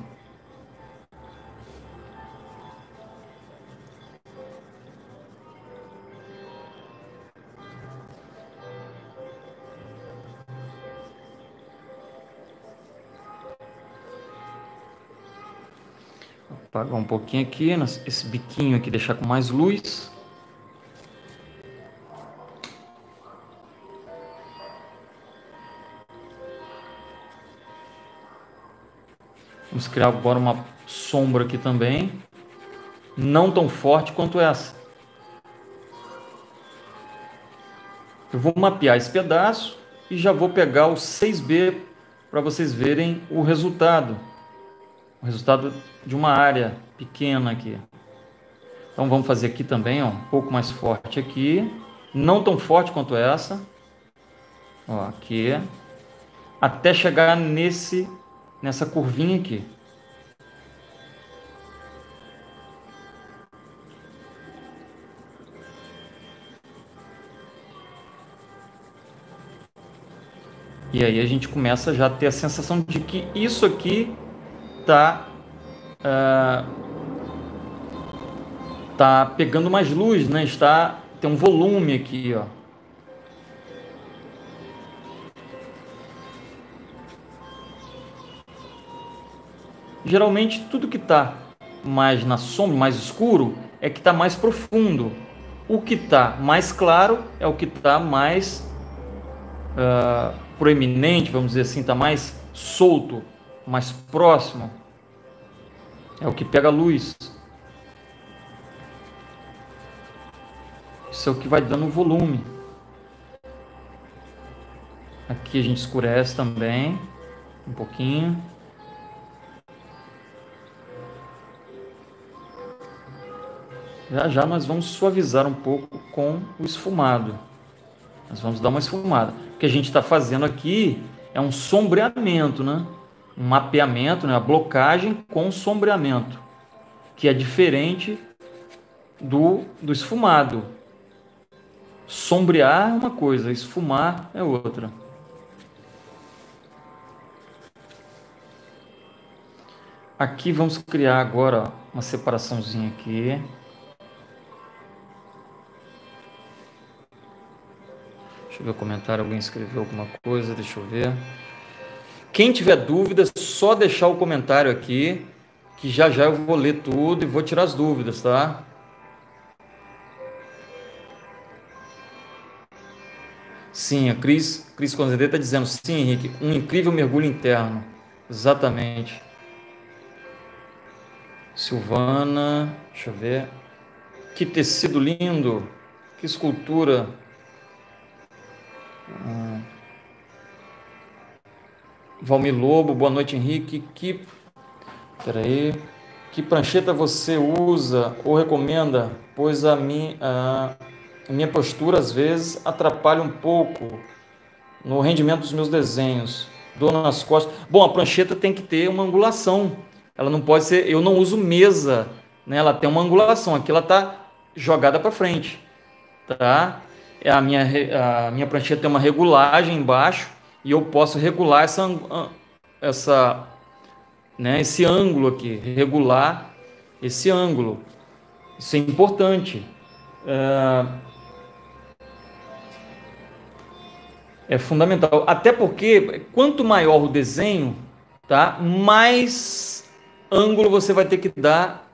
Apagar um pouquinho aqui, esse biquinho aqui, deixar com mais luz. Vamos criar agora uma sombra aqui também. Não tão forte quanto essa. Eu vou mapear esse pedaço e já vou pegar o 6B para vocês verem o resultado o resultado de uma área pequena aqui. Então vamos fazer aqui também, ó, um pouco mais forte aqui, não tão forte quanto essa. Ó, aqui, até chegar nesse nessa curvinha aqui. E aí a gente começa já a ter a sensação de que isso aqui tá uh, tá pegando mais luz, né? Está tem um volume aqui, ó. Geralmente tudo que está mais na sombra, mais escuro, é que está mais profundo. O que está mais claro é o que está mais uh, proeminente, vamos dizer assim, está mais solto mais próximo é o que pega luz. Isso é o que vai dando volume. Aqui a gente escurece também um pouquinho. Já já nós vamos suavizar um pouco com o esfumado. Nós vamos dar uma esfumada. O que a gente está fazendo aqui é um sombreamento, né? Um mapeamento, né? A blocagem com sombreamento, que é diferente do, do esfumado. Sombrear é uma coisa, esfumar é outra. Aqui vamos criar agora uma separaçãozinha aqui. Deixa eu ver o comentário, alguém escreveu alguma coisa, deixa eu ver. Quem tiver dúvidas, só deixar o comentário aqui, que já já eu vou ler tudo e vou tirar as dúvidas, tá? Sim, a Cris, Cris Conzedê está dizendo, sim, Henrique, um incrível mergulho interno. Exatamente. Silvana, deixa eu ver. Que tecido lindo, que escultura. Hum. Valmir Lobo, boa noite, Henrique. Que. Que prancheta você usa ou recomenda? Pois a minha, a minha postura às vezes atrapalha um pouco no rendimento dos meus desenhos. Dor nas costas. Bom, a prancheta tem que ter uma angulação. Ela não pode ser. Eu não uso mesa, né? Ela tem uma angulação. Aqui ela está jogada para frente, tá? É a minha, a minha prancheta tem uma regulagem embaixo e eu posso regular essa, essa, né, esse ângulo aqui, regular esse ângulo. Isso é importante. É, é fundamental. Até porque quanto maior o desenho, tá, mais ângulo você vai ter que dar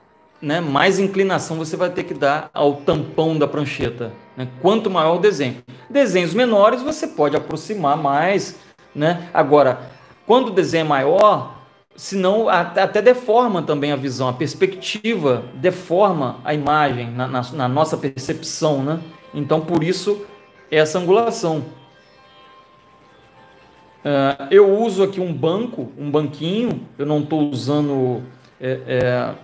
né, mais inclinação você vai ter que dar ao tampão da prancheta. Né? Quanto maior o desenho. Desenhos menores você pode aproximar mais. Né? Agora, quando o desenho é maior, senão até deforma também a visão, a perspectiva deforma a imagem na, na, na nossa percepção. Né? Então, por isso, essa angulação. Uh, eu uso aqui um banco, um banquinho, eu não estou usando. É, é,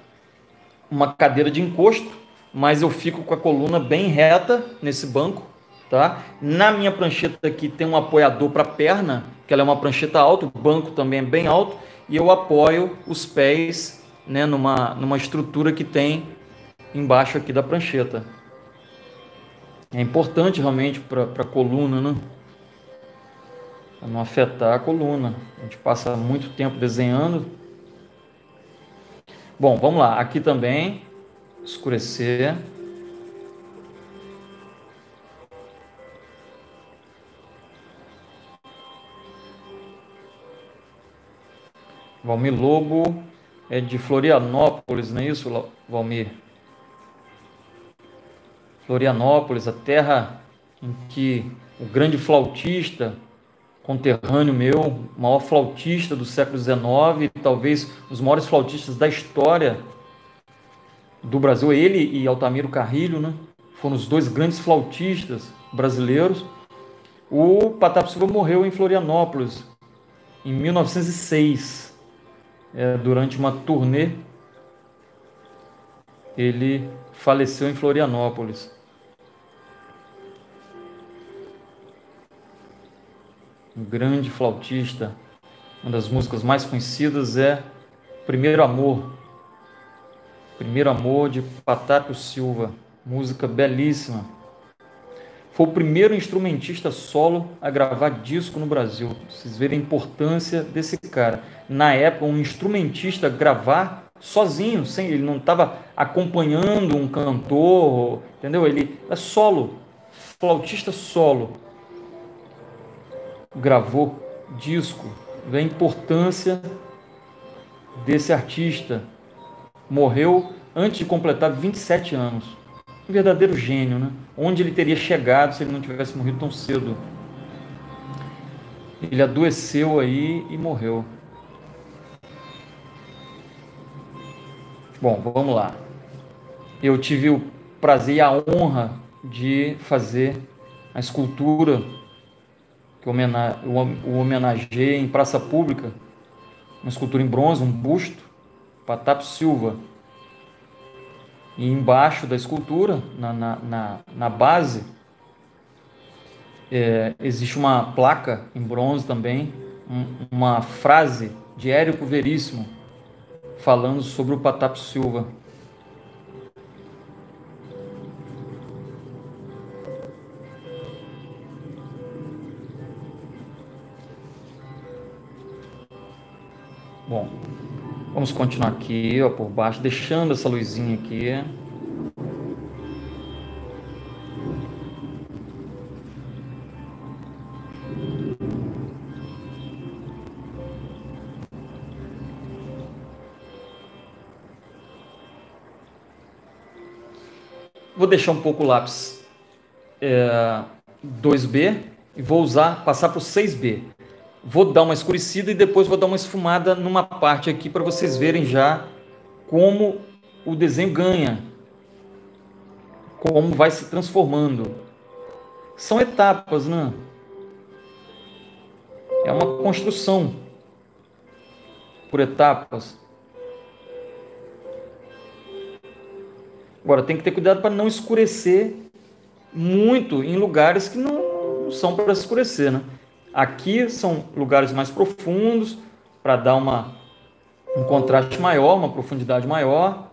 uma cadeira de encosto, mas eu fico com a coluna bem reta nesse banco, tá? Na minha prancheta aqui tem um apoiador para perna, que ela é uma prancheta alta, o banco também é bem alto, e eu apoio os pés, né, numa numa estrutura que tem embaixo aqui da prancheta. É importante realmente para a coluna, né? Para não afetar a coluna. A gente passa muito tempo desenhando, Bom, vamos lá. Aqui também, escurecer. Valmir Lobo é de Florianópolis, não é isso, Valmir? Florianópolis, a terra em que o grande flautista conterrâneo meu, maior flautista do século XIX, talvez os maiores flautistas da história do Brasil, ele e Altamiro Carrilho, né? Foram os dois grandes flautistas brasileiros. O Patapo Silva morreu em Florianópolis em 1906, é, durante uma turnê. Ele faleceu em Florianópolis. um grande flautista. Uma das músicas mais conhecidas é Primeiro Amor. Primeiro Amor de Patápio Silva, música belíssima. Foi o primeiro instrumentista solo a gravar disco no Brasil. Vocês verem a importância desse cara. Na época, um instrumentista gravar sozinho, sem ele não estava acompanhando um cantor, entendeu? Ele é solo, flautista solo gravou disco, vê a importância desse artista. Morreu antes de completar 27 anos. Um verdadeiro gênio, né? Onde ele teria chegado se ele não tivesse morrido tão cedo? Ele adoeceu aí e morreu. Bom, vamos lá. Eu tive o prazer e a honra de fazer a escultura que o homenageia em praça pública, uma escultura em bronze, um busto, Patap Silva. E embaixo da escultura, na, na, na, na base, É, existe uma placa em bronze também, um, uma frase de Érico Veríssimo falando sobre o Patapo Silva. Bom, vamos continuar aqui, ó, por baixo, deixando essa luzinha aqui. Vou deixar um pouco o lápis é, 2B e vou usar, passar para o 6B vou dar uma escurecida e depois vou dar uma esfumada numa parte aqui para vocês verem já como o desenho ganha, como vai se transformando. São etapas, né? É uma construção por etapas. Agora tem que ter cuidado para não escurecer muito em lugares que não são para escurecer, né? Aqui são lugares mais profundos para dar uma, um contraste maior, uma profundidade maior.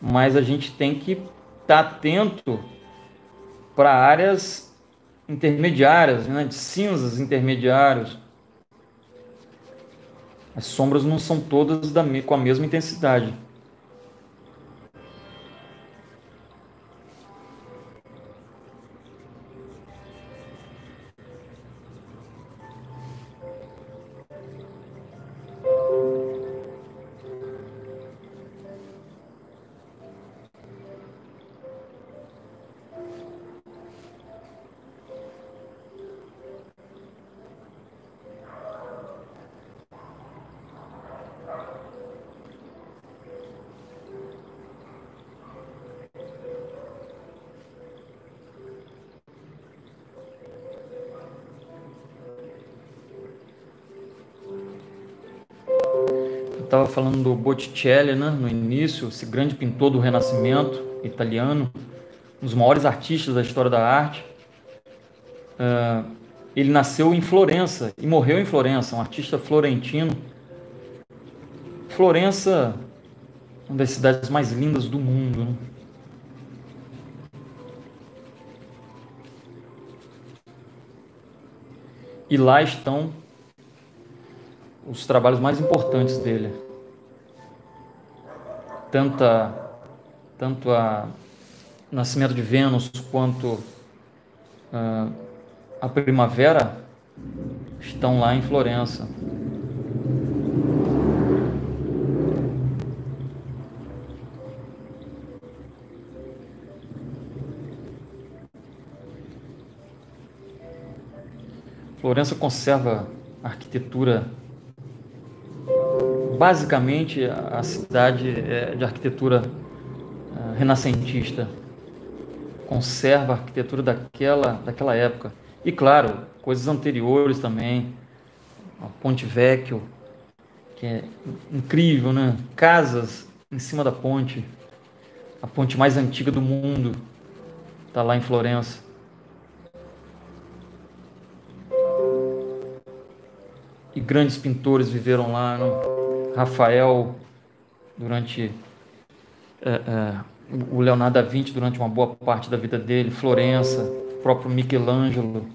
Mas a gente tem que estar tá atento para áreas intermediárias, né, de cinzas intermediários. As sombras não são todas da, com a mesma intensidade. Falando do Botticelli né, no início, esse grande pintor do Renascimento italiano, um dos maiores artistas da história da arte. Uh, ele nasceu em Florença e morreu em Florença, um artista florentino. Florença, uma das cidades mais lindas do mundo. Né? E lá estão os trabalhos mais importantes dele. Tanto a, tanto a Nascimento de Vênus quanto uh, a Primavera estão lá em Florença. Florença conserva arquitetura basicamente a cidade é de arquitetura é, renascentista. Conserva a arquitetura daquela, daquela época. E claro, coisas anteriores também. A Ponte Vecchio, que é incrível, né? Casas em cima da ponte. A ponte mais antiga do mundo está lá em Florença. E grandes pintores viveram lá. Né? Rafael durante é, é, o Leonardo da Vinci durante uma boa parte da vida dele, Florença, o próprio Michelangelo.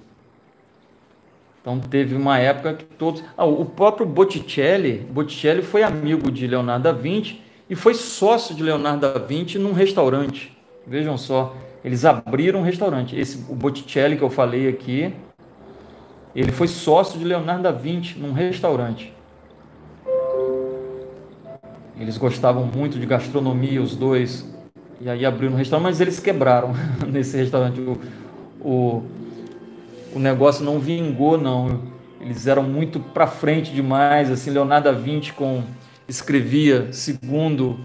Então teve uma época que todos, ah, o próprio Botticelli, Botticelli foi amigo de Leonardo da Vinci e foi sócio de Leonardo da Vinci num restaurante. Vejam só, eles abriram um restaurante. Esse o Botticelli que eu falei aqui, ele foi sócio de Leonardo da Vinci num restaurante. Eles gostavam muito de gastronomia, os dois. E aí abriram um restaurante, mas eles quebraram [laughs] nesse restaurante. O, o, o negócio não vingou, não. Eles eram muito para frente demais. Assim, Leonardo da Vinci com, escrevia segundo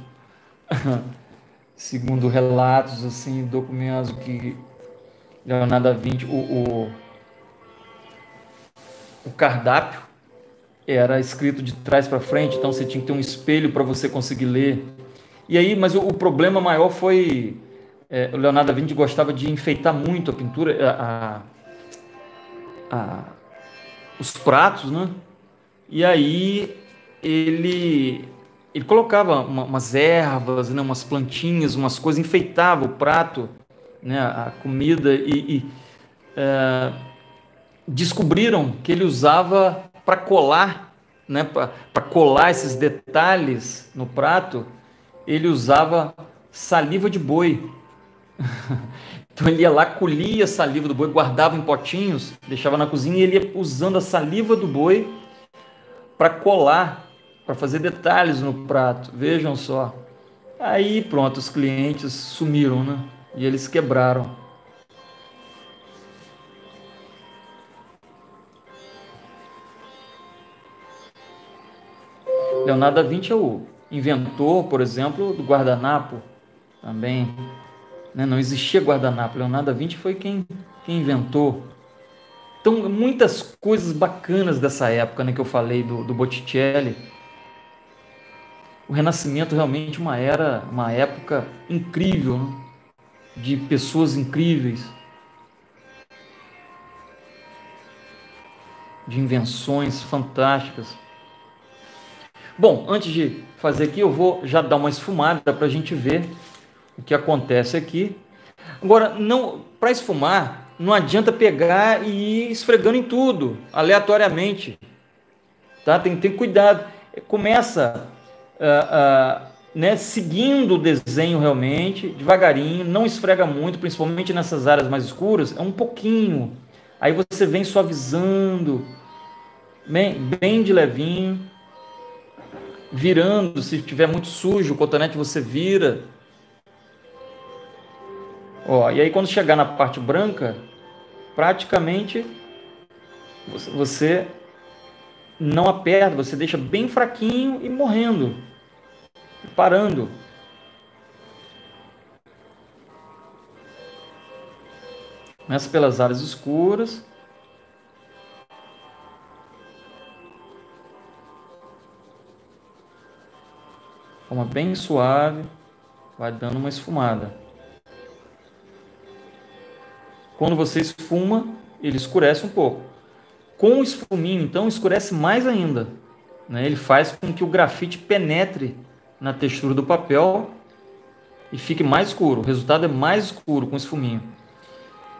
[laughs] segundo relatos, assim, documentos que Leonardo da Vinci, o, o, o cardápio era escrito de trás para frente, então você tinha que ter um espelho para você conseguir ler. E aí, mas o, o, problema maior foi é, o Leonardo da Vinci gostava de enfeitar muito a pintura, a, a, a, os pratos, né? E aí ele ele colocava uma, umas ervas, né, umas plantinhas, umas coisas, enfeitava o prato, né, a comida e, e é, descobriram que ele usava para colar, né, para colar esses detalhes no prato, ele usava saliva de boi. [laughs] então ele ia lá, colhia a saliva do boi, guardava em potinhos, deixava na cozinha e ele ia usando a saliva do boi para colar para fazer detalhes no prato. Vejam só. Aí pronto, os clientes sumiram, né? E eles quebraram. Leonardo da Vinci é o inventor, por exemplo, do guardanapo também. Né? Não existia guardanapo. Leonardo da Vinci foi quem, quem inventou. Então, muitas coisas bacanas dessa época né, que eu falei do, do Botticelli o Renascimento realmente uma era, uma época incrível, né? de pessoas incríveis, de invenções fantásticas. Bom, antes de fazer aqui, eu vou já dar uma esfumada para a gente ver o que acontece aqui. Agora, não, para esfumar, não adianta pegar e ir esfregando em tudo, aleatoriamente. Tá? Tem que ter cuidado. Começa uh, uh, né, seguindo o desenho realmente, devagarinho, não esfrega muito, principalmente nessas áreas mais escuras, é um pouquinho. Aí você vem suavizando, bem, bem de levinho, virando, se tiver muito sujo, o cotonete você vira. Ó, e aí quando chegar na parte branca, praticamente você não aperta, você deixa bem fraquinho e morrendo parando. Começa pelas áreas escuras. Forma bem suave, vai dando uma esfumada. Quando você esfuma, ele escurece um pouco. Com o esfuminho, então, escurece mais ainda. Né? Ele faz com que o grafite penetre na textura do papel e fique mais escuro. O resultado é mais escuro com esse fuminho.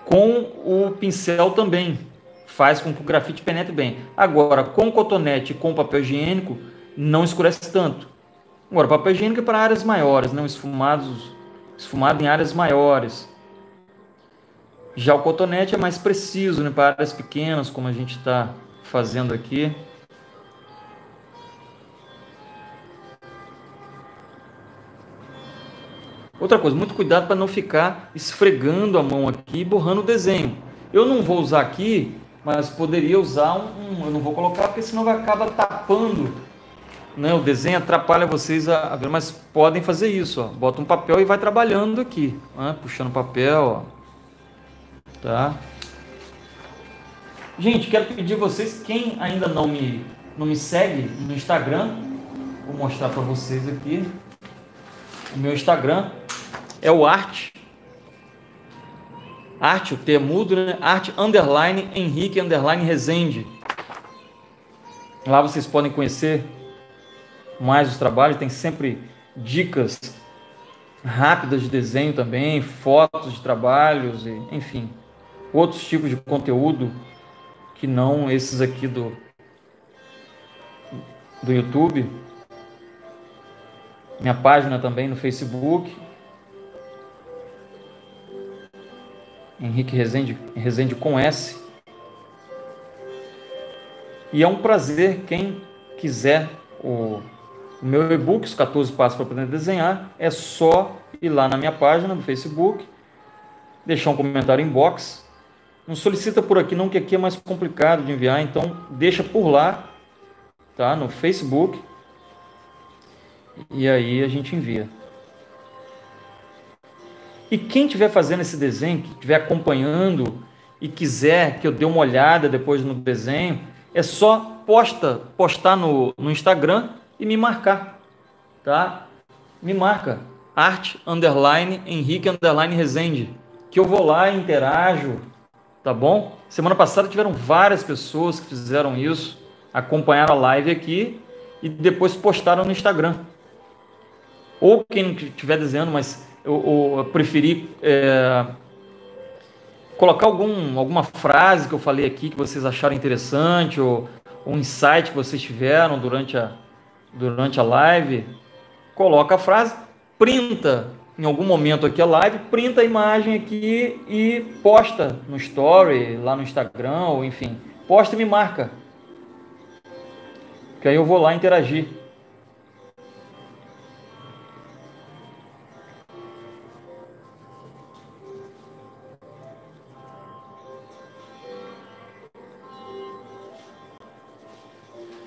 Com o pincel também faz com que o grafite penetre bem. Agora, com cotonete e com papel higiênico, não escurece tanto. Agora, papel higiênico é para áreas maiores, não esfumados, esfumado em áreas maiores. Já o cotonete é mais preciso né, para áreas pequenas, como a gente está fazendo aqui. Outra coisa, muito cuidado para não ficar esfregando a mão aqui e borrando o desenho. Eu não vou usar aqui, mas poderia usar um, um eu não vou colocar porque senão vai acabar tapando né, o desenho, atrapalha vocês a, ver, mas podem fazer isso, ó. bota um papel e vai trabalhando aqui, né, puxando papel, ó. tá? Gente, quero pedir vocês, quem ainda não me, não me segue no Instagram, vou mostrar para vocês aqui, o meu Instagram, é o arte. Arte, o T é mudo, né? Arte underline Henrique underline Rezende. Lá vocês podem conhecer mais os trabalhos, tem sempre dicas rápidas de desenho também, fotos de trabalhos, e, enfim, outros tipos de conteúdo que não esses aqui do, do YouTube. Minha página também no Facebook, Henrique Rezende, Rezende com S. E é um prazer, quem quiser o, o meu e-book, os 14 passos para aprender a desenhar, é só ir lá na minha página do Facebook, deixar um comentário em box. Não solicita por aqui não, que aqui é mais complicado de enviar, então deixa por lá, tá? No Facebook. E aí a gente envia. E quem estiver fazendo esse desenho, que estiver acompanhando e quiser que eu dê uma olhada depois no desenho, é só posta, postar no, no Instagram e me marcar, tá? Me marca, arte underline Henrique underline Resende, que eu vou lá e interajo, tá bom? Semana passada tiveram várias pessoas que fizeram isso, acompanharam a live aqui e depois postaram no Instagram. Ou quem não estiver desenhando, mas eu, eu preferi é, colocar algum, alguma frase que eu falei aqui que vocês acharam interessante, ou um insight que vocês tiveram durante a, durante a live, coloca a frase, printa em algum momento aqui a live, printa a imagem aqui e posta no story, lá no Instagram, ou enfim, posta e me marca. Que aí eu vou lá interagir.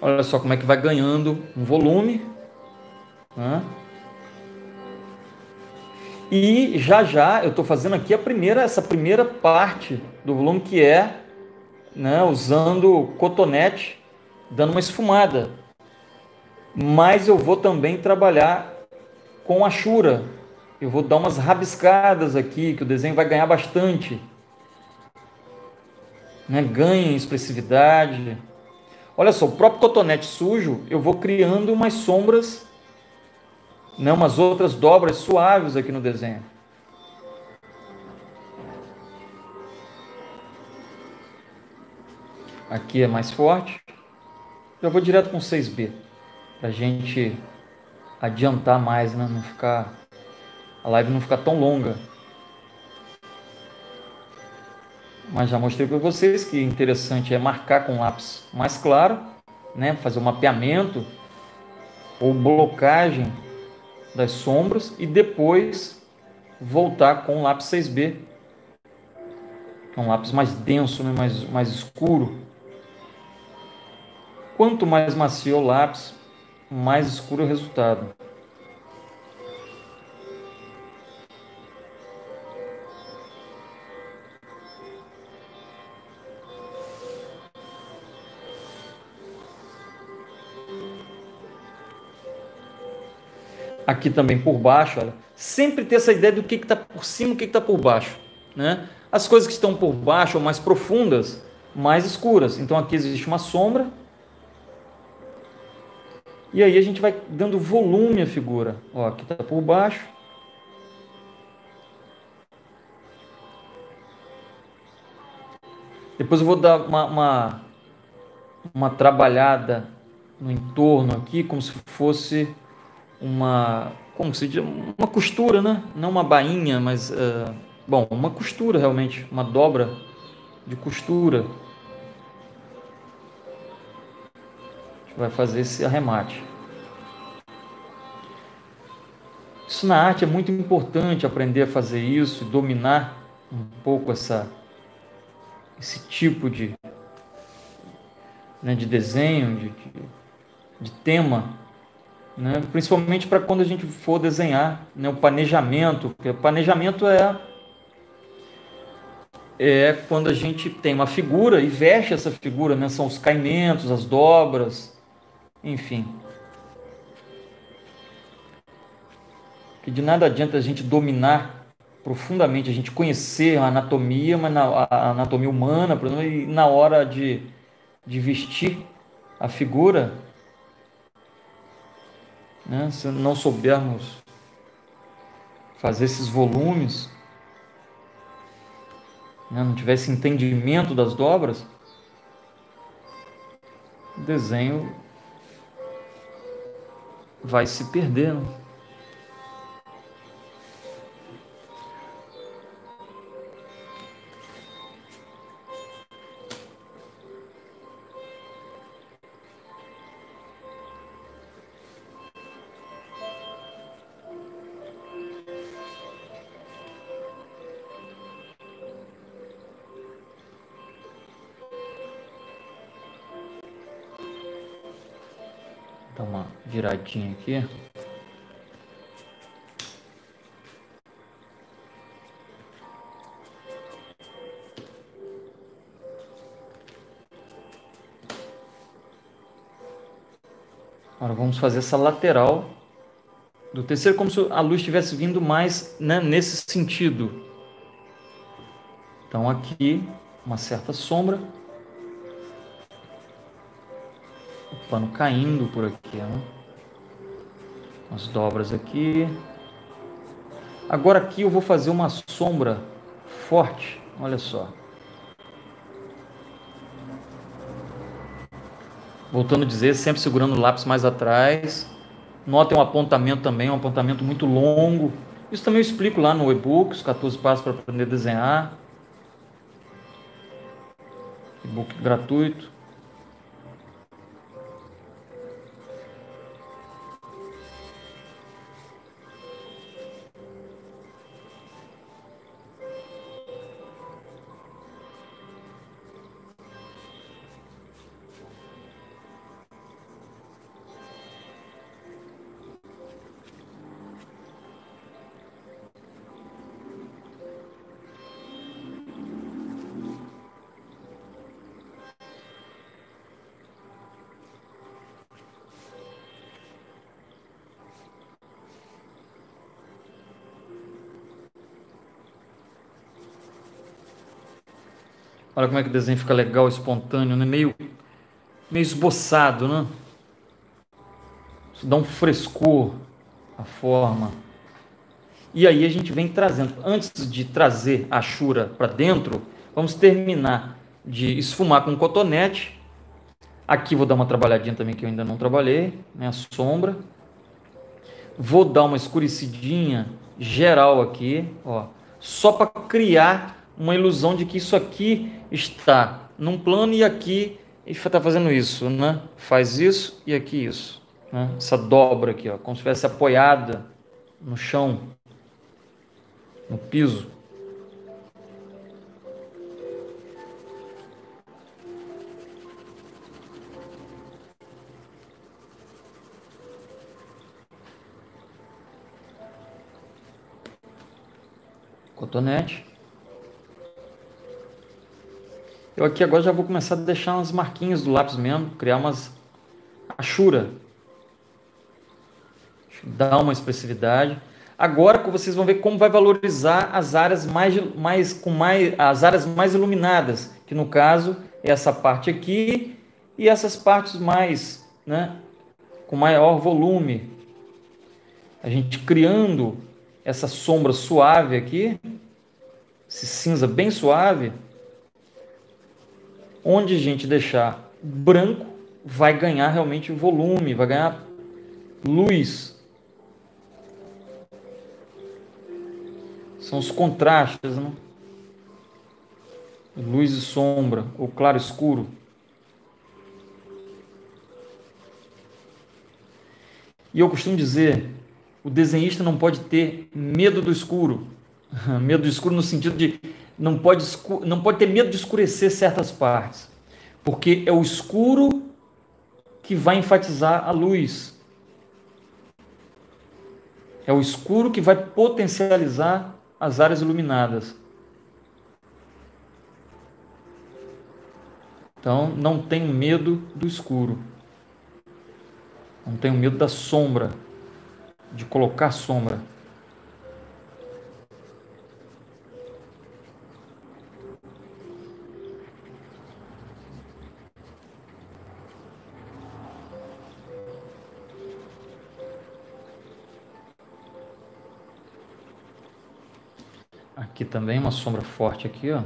Olha só como é que vai ganhando um volume. Né? E já já eu estou fazendo aqui a primeira, essa primeira parte do volume que é né, usando cotonete, dando uma esfumada. Mas eu vou também trabalhar com a chura. Eu vou dar umas rabiscadas aqui, que o desenho vai ganhar bastante. Né? Ganha expressividade. Olha só, o próprio cotonete sujo, eu vou criando umas sombras, né, umas outras dobras suaves aqui no desenho. Aqui é mais forte. Já vou direto com 6B, para a gente adiantar mais, né? não ficar a live não ficar tão longa. Mas já mostrei para vocês que interessante é marcar com lápis mais claro, né, fazer um mapeamento ou blocagem das sombras e depois voltar com o lápis 6B, que é um lápis mais denso, né, mais, mais escuro. Quanto mais macio o lápis, mais escuro o resultado. Aqui também por baixo, olha, sempre ter essa ideia do que está por cima o que está por baixo. Né? As coisas que estão por baixo ou mais profundas, mais escuras. Então aqui existe uma sombra. E aí a gente vai dando volume à figura. Ó, aqui está por baixo. Depois eu vou dar uma, uma, uma trabalhada no entorno aqui, como se fosse uma, como se diz, uma costura, né? Não uma bainha, mas, uh, bom, uma costura realmente, uma dobra de costura. A gente vai fazer esse arremate. Isso na arte é muito importante aprender a fazer isso, dominar um pouco essa, esse tipo de, né, de desenho, de, de, de tema né? principalmente para quando a gente for desenhar né? o planejamento, porque o planejamento é é quando a gente tem uma figura e veste essa figura, né? são os caimentos, as dobras, enfim. Que de nada adianta a gente dominar profundamente, a gente conhecer a anatomia, mas na, a anatomia humana, por exemplo, e na hora de, de vestir a figura, né? se não soubermos fazer esses volumes, né? não tivesse entendimento das dobras, o desenho vai se perdendo. Né? Viradinha aqui. Agora vamos fazer essa lateral do terceiro, como se a luz estivesse vindo mais né, nesse sentido. Então aqui uma certa sombra, o pano caindo por aqui, né? As dobras aqui. Agora aqui eu vou fazer uma sombra forte, olha só. Voltando a dizer, sempre segurando o lápis mais atrás. Notem um apontamento também, um apontamento muito longo. Isso também eu explico lá no e-book, os 14 passos para aprender a desenhar. E-book gratuito. Olha como é que o desenho fica legal, espontâneo, né? meio, meio esboçado, né? Isso dá um frescor à forma. E aí a gente vem trazendo. Antes de trazer a chura para dentro, vamos terminar de esfumar com cotonete. Aqui vou dar uma trabalhadinha também que eu ainda não trabalhei, né? A sombra. Vou dar uma escurecidinha geral aqui, ó, só para criar uma ilusão de que isso aqui está num plano e aqui está fazendo isso, né? Faz isso e aqui isso, né? Essa dobra aqui, ó, como se estivesse apoiada no chão, no piso. Cotonete. Eu aqui agora já vou começar a deixar umas marquinhas do lápis mesmo, criar umas achura. Dar uma expressividade. Agora vocês vão ver como vai valorizar as áreas mais, mais com mais as áreas mais iluminadas, que no caso é essa parte aqui e essas partes mais, né, com maior volume. A gente criando essa sombra suave aqui, esse cinza bem suave, Onde a gente deixar branco, vai ganhar realmente volume, vai ganhar luz. São os contrastes, né? Luz e sombra, ou claro escuro. E eu costumo dizer, o desenhista não pode ter medo do escuro. [laughs] medo do escuro no sentido de não pode, não pode ter medo de escurecer certas partes, porque é o escuro que vai enfatizar a luz. É o escuro que vai potencializar as áreas iluminadas. Então, não tenho medo do escuro. Não tenho medo da sombra, de colocar sombra. Aqui também uma sombra forte aqui, ó.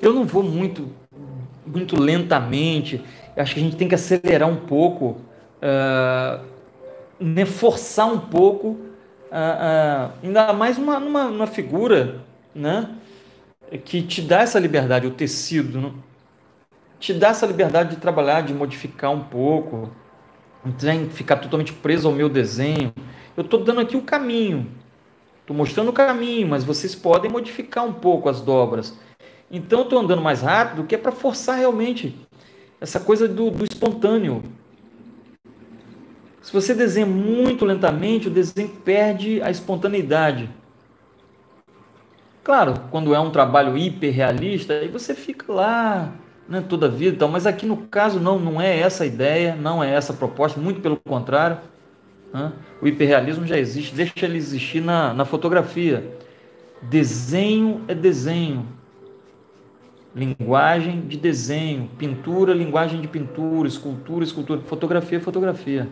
Eu não vou muito muito lentamente. Acho que a gente tem que acelerar um pouco, uh, né, forçar um pouco, uh, uh, ainda mais uma, numa, numa figura, né? Que te dá essa liberdade, o tecido, não? te dá essa liberdade de trabalhar, de modificar um pouco, não tem que ficar totalmente preso ao meu desenho. Eu estou dando aqui o caminho, estou mostrando o caminho, mas vocês podem modificar um pouco as dobras. Então estou andando mais rápido, que é para forçar realmente essa coisa do, do espontâneo. Se você desenha muito lentamente, o desenho perde a espontaneidade. Claro, quando é um trabalho hiperrealista, aí você fica lá né, toda a vida e tal, mas aqui no caso não, não é essa a ideia, não é essa a proposta, muito pelo contrário. Né? O hiperrealismo já existe, deixa ele existir na, na fotografia. Desenho é desenho, linguagem de desenho, pintura, linguagem de pintura, escultura, escultura, fotografia, fotografia.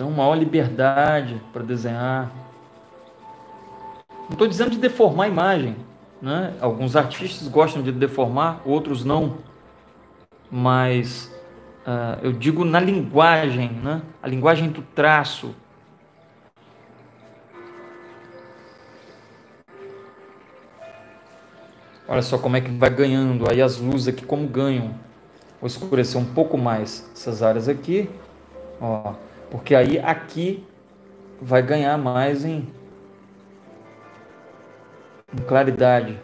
Então, maior liberdade para desenhar. Não estou dizendo de deformar a imagem. Né? Alguns artistas gostam de deformar, outros não. Mas uh, eu digo na linguagem, né? a linguagem do traço. Olha só como é que vai ganhando. Aí as luzes aqui como ganham. Vou escurecer um pouco mais essas áreas aqui. Ó, porque aí aqui vai ganhar mais em, em claridade,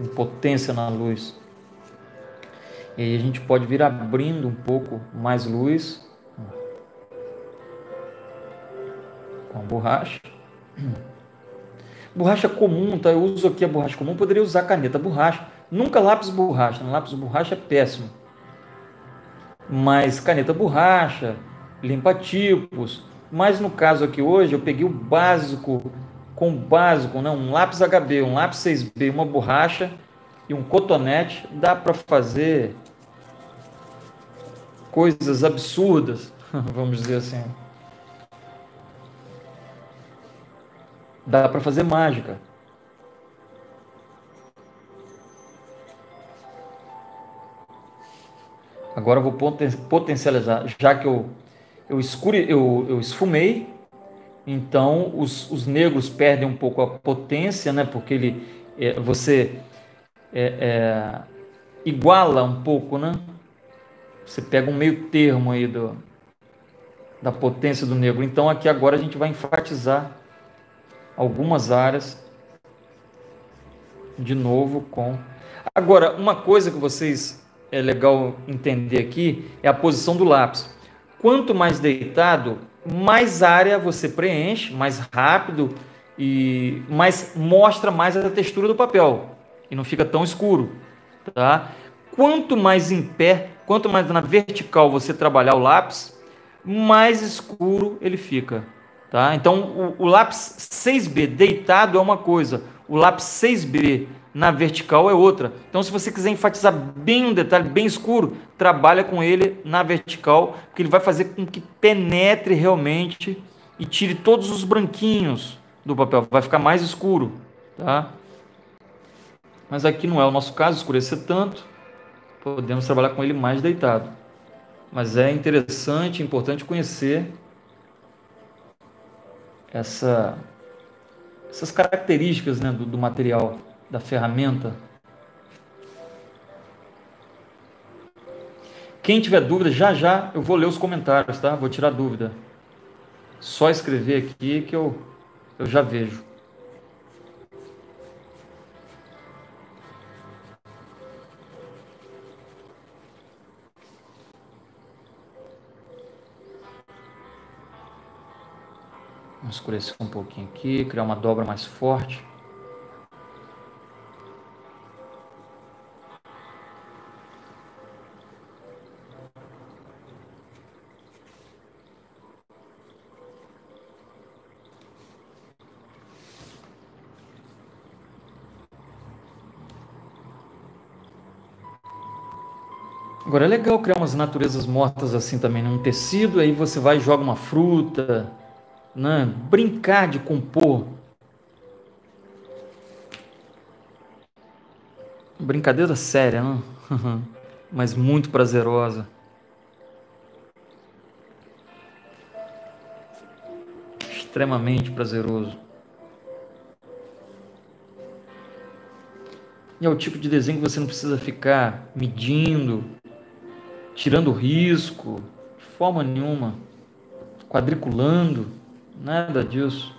em potência na luz. E aí a gente pode vir abrindo um pouco mais luz com a borracha. Borracha comum, tá? Eu uso aqui a borracha comum, poderia usar caneta borracha. Nunca lápis borracha. Lápis borracha é péssimo. Mas caneta borracha, limpa-tipos. Mas no caso aqui hoje, eu peguei o básico, com básico, né? um lápis HB, um lápis 6B, uma borracha e um cotonete. Dá para fazer coisas absurdas, [laughs] vamos dizer assim. Dá para fazer mágica. Agora eu vou potencializar, já que eu eu, escure, eu, eu esfumei, então os, os negros perdem um pouco a potência, né? Porque ele, é, você é, é, iguala um pouco, né? Você pega um meio termo aí do, da potência do negro. Então aqui agora a gente vai enfatizar algumas áreas de novo com. Agora, uma coisa que vocês é legal entender aqui é a posição do lápis. Quanto mais deitado, mais área você preenche, mais rápido e mais mostra mais a textura do papel e não fica tão escuro, tá? Quanto mais em pé, quanto mais na vertical você trabalhar o lápis, mais escuro ele fica, tá? Então o, o lápis 6B deitado é uma coisa, o lápis 6B na vertical é outra. Então, se você quiser enfatizar bem um detalhe bem escuro, trabalha com ele na vertical, porque ele vai fazer com que penetre realmente e tire todos os branquinhos do papel. Vai ficar mais escuro, tá? Mas aqui não é o nosso caso, escurecer tanto. Podemos trabalhar com ele mais deitado. Mas é interessante, importante conhecer essa, essas características né, do, do material da ferramenta. Quem tiver dúvida, já já eu vou ler os comentários, tá? Vou tirar dúvida. Só escrever aqui que eu, eu já vejo. Vamos escurecer um pouquinho aqui, criar uma dobra mais forte. Agora é legal criar umas naturezas mortas assim também, num tecido, aí você vai e joga uma fruta, né? brincar de compor. Brincadeira séria, não? [laughs] mas muito prazerosa. Extremamente prazeroso. E é o tipo de desenho que você não precisa ficar medindo, tirando risco, de forma nenhuma, quadriculando, nada disso.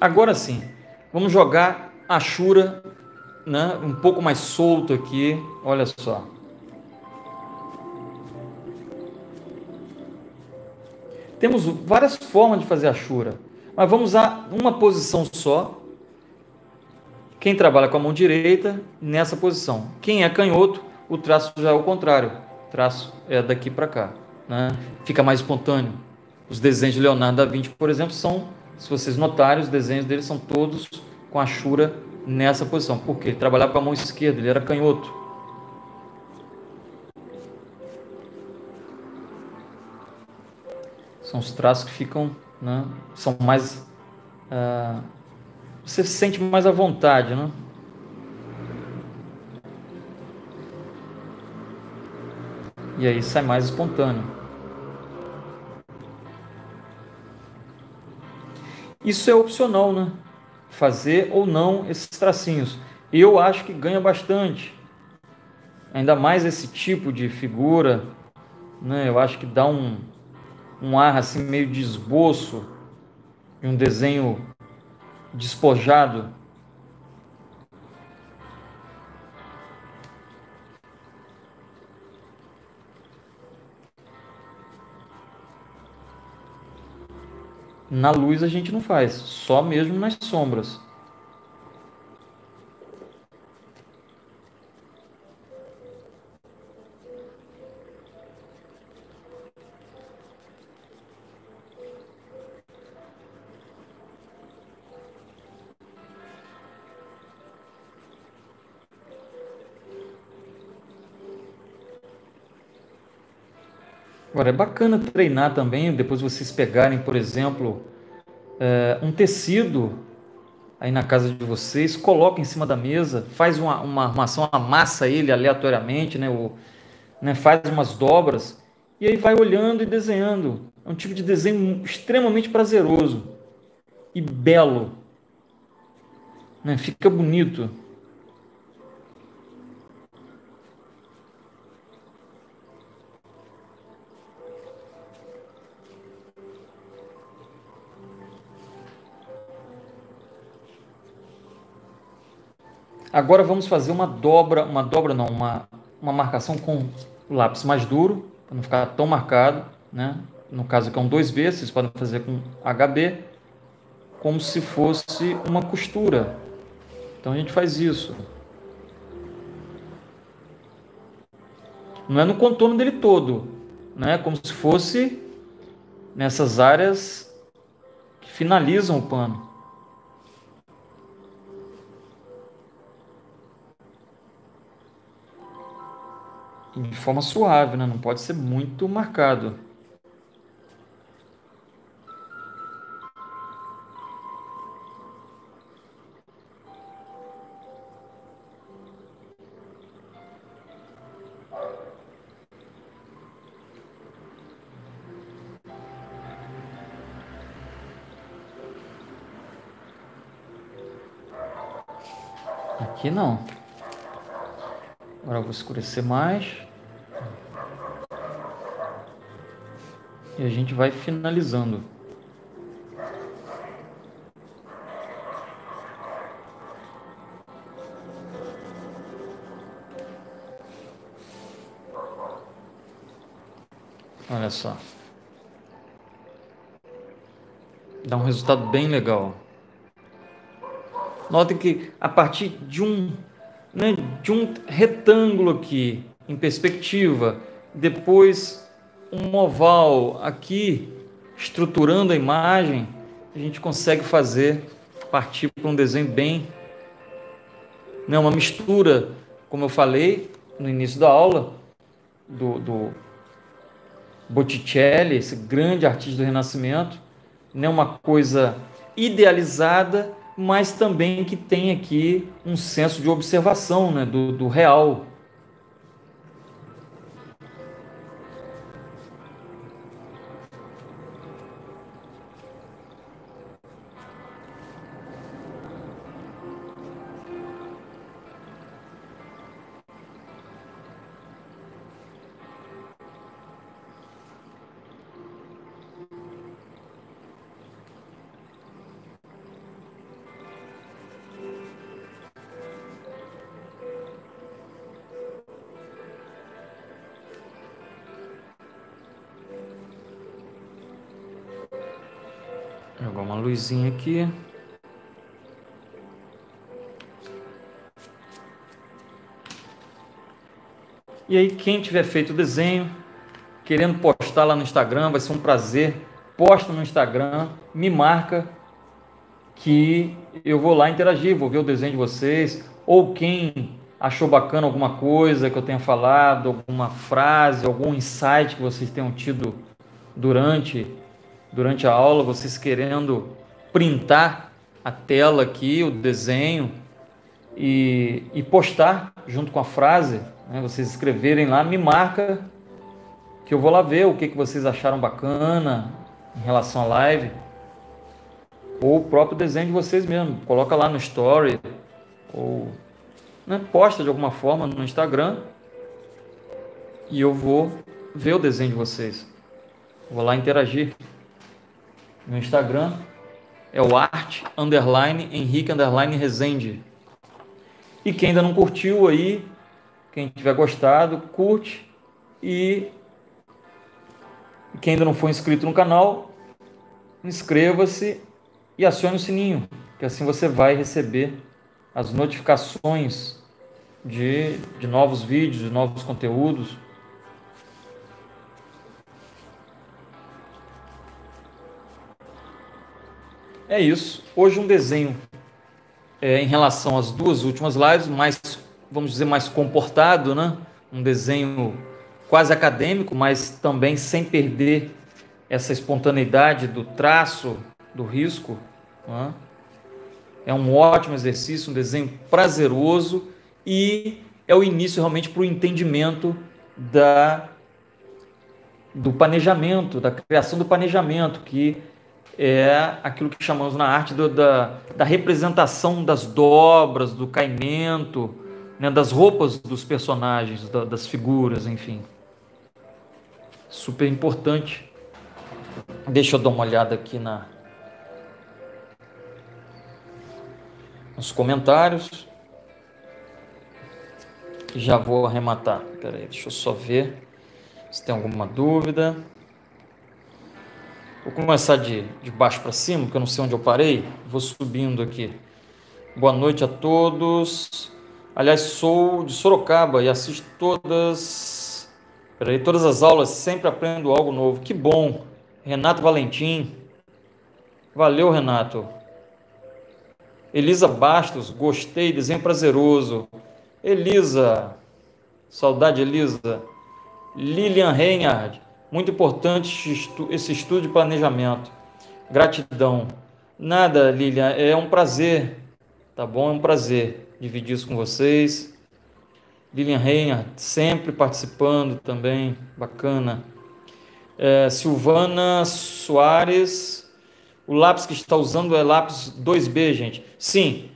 Agora sim, vamos jogar a Shura né, um pouco mais solto aqui. Olha só. Temos várias formas de fazer a Shura, mas vamos usar uma posição só. Quem trabalha com a mão direita, nessa posição. Quem é canhoto, o traço já é o contrário. O traço é daqui para cá. Né? Fica mais espontâneo. Os desenhos de Leonardo da Vinci, por exemplo, são, se vocês notarem, os desenhos dele são todos com a Shura nessa posição. Porque ele trabalhava com a mão esquerda, ele era canhoto. São os traços que ficam, né, são mais. Uh, você se sente mais à vontade, né? E aí sai mais espontâneo. Isso é opcional, né? Fazer ou não esses tracinhos. Eu acho que ganha bastante. Ainda mais esse tipo de figura, né? Eu acho que dá um, um ar assim meio de esboço, de um desenho despojado. Na luz a gente não faz, só mesmo nas sombras. Agora, é bacana treinar também, depois vocês pegarem, por exemplo, é, um tecido aí na casa de vocês, coloca em cima da mesa, faz uma, uma armação, amassa ele aleatoriamente, né, ou, né, faz umas dobras, e aí vai olhando e desenhando. É um tipo de desenho extremamente prazeroso e belo. Né, fica bonito. Agora vamos fazer uma dobra, uma dobra não, uma, uma marcação com lápis mais duro, para não ficar tão marcado, né? No caso aqui é um 2B, vocês podem fazer com HB, como se fosse uma costura. Então a gente faz isso. Não é no contorno dele todo, né? Como se fosse nessas áreas que finalizam o pano. De forma suave, né? não pode ser muito marcado. Aqui não. Agora eu vou escurecer mais. E a gente vai finalizando. Olha só. Dá um resultado bem legal. Notem que a partir de um, né, de um retângulo aqui, em perspectiva, depois um oval aqui, estruturando a imagem, a gente consegue fazer partir para um desenho bem, né, uma mistura, como eu falei no início da aula, do, do Botticelli, esse grande artista do Renascimento, né, uma coisa idealizada, mas também que tem aqui um senso de observação né, do, do real, Jogar uma luzinha aqui. E aí, quem tiver feito o desenho, querendo postar lá no Instagram, vai ser um prazer. Posta no Instagram, me marca que eu vou lá interagir, vou ver o desenho de vocês, ou quem achou bacana alguma coisa que eu tenha falado, alguma frase, algum insight que vocês tenham tido durante durante a aula, vocês querendo printar a tela aqui, o desenho e, e postar junto com a frase, né, vocês escreverem lá, me marca que eu vou lá ver o que, que vocês acharam bacana em relação à live ou o próprio desenho de vocês mesmo. Coloca lá no story ou né, posta de alguma forma no Instagram e eu vou ver o desenho de vocês. Vou lá interagir. No Instagram é o arte underline Henrique underline Resende. E quem ainda não curtiu aí, quem tiver gostado, curte e quem ainda não foi inscrito no canal, inscreva-se e acione o sininho, que assim você vai receber as notificações de, de novos vídeos, de novos conteúdos. É isso. Hoje um desenho é, em relação às duas últimas lives, mais, vamos dizer, mais comportado, né? Um desenho quase acadêmico, mas também sem perder essa espontaneidade do traço, do risco. Né? É um ótimo exercício, um desenho prazeroso e é o início realmente para o entendimento da, do planejamento, da criação do planejamento, que é aquilo que chamamos na arte do, da, da representação das dobras, do caimento, né, das roupas dos personagens, da, das figuras, enfim. Super importante. Deixa eu dar uma olhada aqui na nos comentários. Já vou arrematar. Peraí, deixa eu só ver se tem alguma dúvida. Vou começar de, de baixo para cima, porque eu não sei onde eu parei. Vou subindo aqui. Boa noite a todos. Aliás, sou de Sorocaba e assisto todas. Peraí, todas as aulas, sempre aprendo algo novo. Que bom. Renato Valentim. Valeu, Renato. Elisa Bastos, gostei, desenho prazeroso. Elisa, saudade, Elisa. Lilian Reinhard, muito importante esse estudo de planejamento. Gratidão. Nada, Lilian, é um prazer, tá bom? É um prazer dividir isso com vocês. Lilian Reina, sempre participando também, bacana. É, Silvana Soares, o lápis que está usando é lápis 2B, gente. Sim,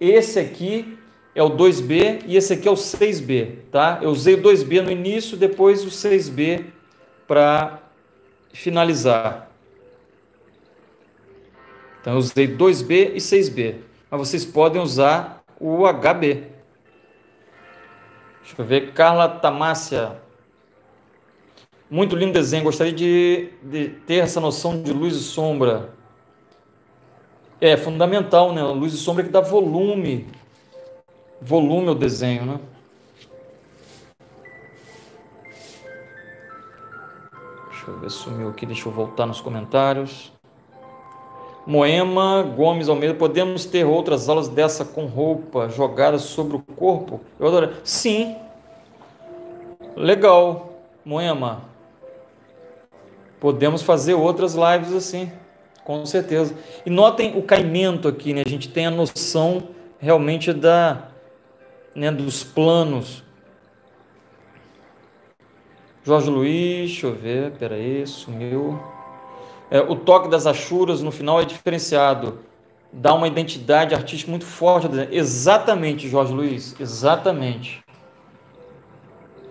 esse aqui é o 2B e esse aqui é o 6B, tá? Eu usei o 2B no início, depois o 6B para finalizar. Então eu usei 2B e 6B, mas vocês podem usar o HB. Deixa eu ver, Carla Tamácia. Muito lindo desenho, gostaria de, de ter essa noção de luz e sombra. É fundamental, né? luz e sombra é que dá volume, volume ao desenho, né? Deixa eu ver, sumiu aqui, deixa eu voltar nos comentários. Moema Gomes Almeida, podemos ter outras aulas dessa com roupa jogada sobre o corpo? Eu adoro. Sim. Legal, Moema. Podemos fazer outras lives assim, com certeza. E notem o caimento aqui, né? A gente tem a noção realmente da, né, dos planos Jorge Luiz, deixa eu ver, peraí, sumiu. É, o toque das achuras no final é diferenciado. Dá uma identidade artística muito forte. Exatamente, Jorge Luiz, exatamente.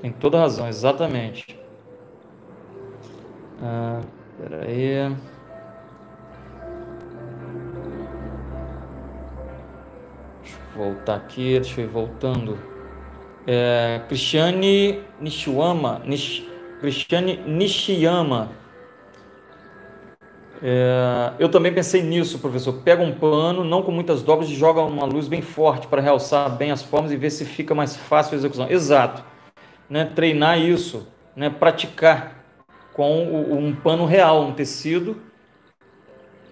Tem toda razão, exatamente. Ah, peraí. Deixa eu voltar aqui, deixa eu ir voltando. É, Cristiane Nishiyama, Nish, Cristiane Nishiyama. É, eu também pensei nisso, professor. Pega um pano, não com muitas dobras, e joga uma luz bem forte para realçar bem as formas e ver se fica mais fácil a execução. Exato. Né? Treinar isso, né? praticar com um pano real, um tecido,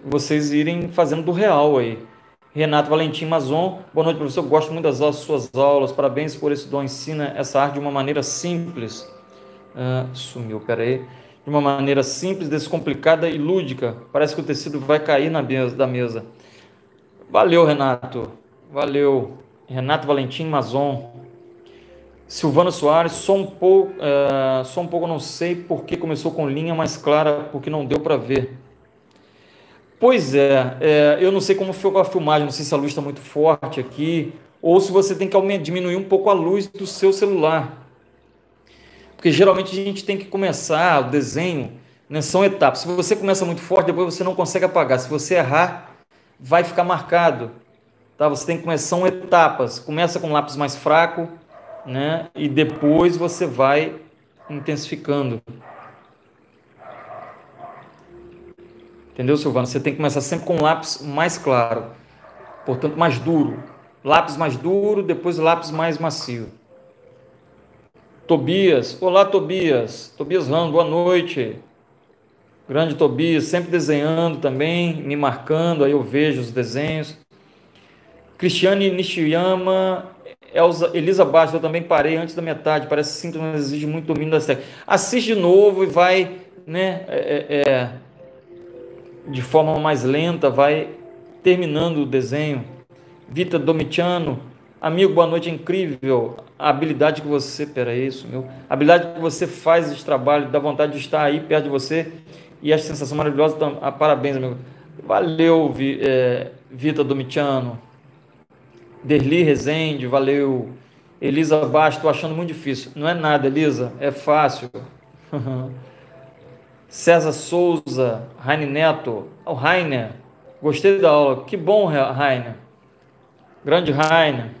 vocês irem fazendo do real aí. Renato Valentim Mazon, boa noite, professor. Gosto muito das suas aulas. Parabéns por esse dom. Ensina essa arte de uma maneira simples. Uh, sumiu, peraí de uma maneira simples, descomplicada e lúdica. Parece que o tecido vai cair na mesa, da mesa. Valeu, Renato. Valeu. Renato Valentim Mazon. Silvano Soares, só um pouco, uh, só um pouco não sei porque começou com linha mais clara, porque não deu para ver. Pois é, é, eu não sei como foi a filmagem, não sei se a luz está muito forte aqui, ou se você tem que diminuir um pouco a luz do seu celular. Porque geralmente a gente tem que começar o desenho, né, são etapas. Se você começa muito forte, depois você não consegue apagar. Se você errar, vai ficar marcado. Tá? Você tem que começar, são etapas. Começa com um lápis mais fraco, né? E depois você vai intensificando. Entendeu, Silvano? Você tem que começar sempre com um lápis mais claro, portanto mais duro. Lápis mais duro, depois lápis mais macio. Tobias, olá Tobias, Tobias Ramos, boa noite. Grande Tobias, sempre desenhando também, me marcando, aí eu vejo os desenhos. Cristiane Nishiyama, Elza, Elisa Bastos, eu também parei antes da metade, parece que síntoma exige muito domínio da técnicas. Assiste de novo e vai, né, é, é, é, de forma mais lenta, vai terminando o desenho. Vita Domitiano, Amigo, boa noite, é incrível a habilidade que você, pera isso, meu, a habilidade que você faz esse trabalho, dá vontade de estar aí perto de você e a sensação maravilhosa, ah, parabéns, amigo. Valeu, Vi, é, Vita Domitiano, Derli Rezende, valeu. Elisa Baixo, estou achando muito difícil. Não é nada, Elisa, é fácil. [laughs] César Souza, Raine Neto, o oh, Rainer, gostei da aula, que bom, Rainer. Grande Rainer.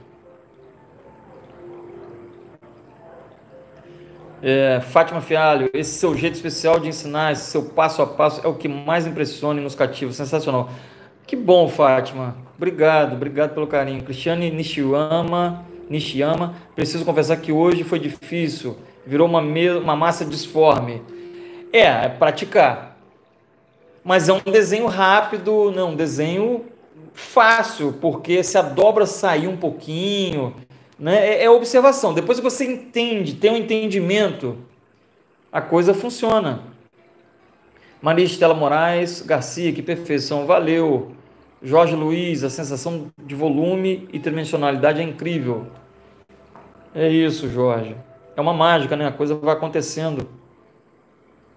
É, Fátima Fialho, esse seu jeito especial de ensinar, esse seu passo a passo é o que mais impressiona nos cativa. Sensacional. Que bom, Fátima. Obrigado, obrigado pelo carinho. Cristiane Nishiyama, Nishiyama, preciso confessar que hoje foi difícil. Virou uma, uma massa disforme. É, é praticar. Mas é um desenho rápido, não, um desenho fácil, porque se a dobra sair um pouquinho, né? É, é observação. Depois que você entende, tem um entendimento, a coisa funciona. Maria Estela Moraes, Garcia, que perfeição, valeu. Jorge Luiz, a sensação de volume e tridimensionalidade é incrível. É isso, Jorge. É uma mágica, né? A coisa vai acontecendo.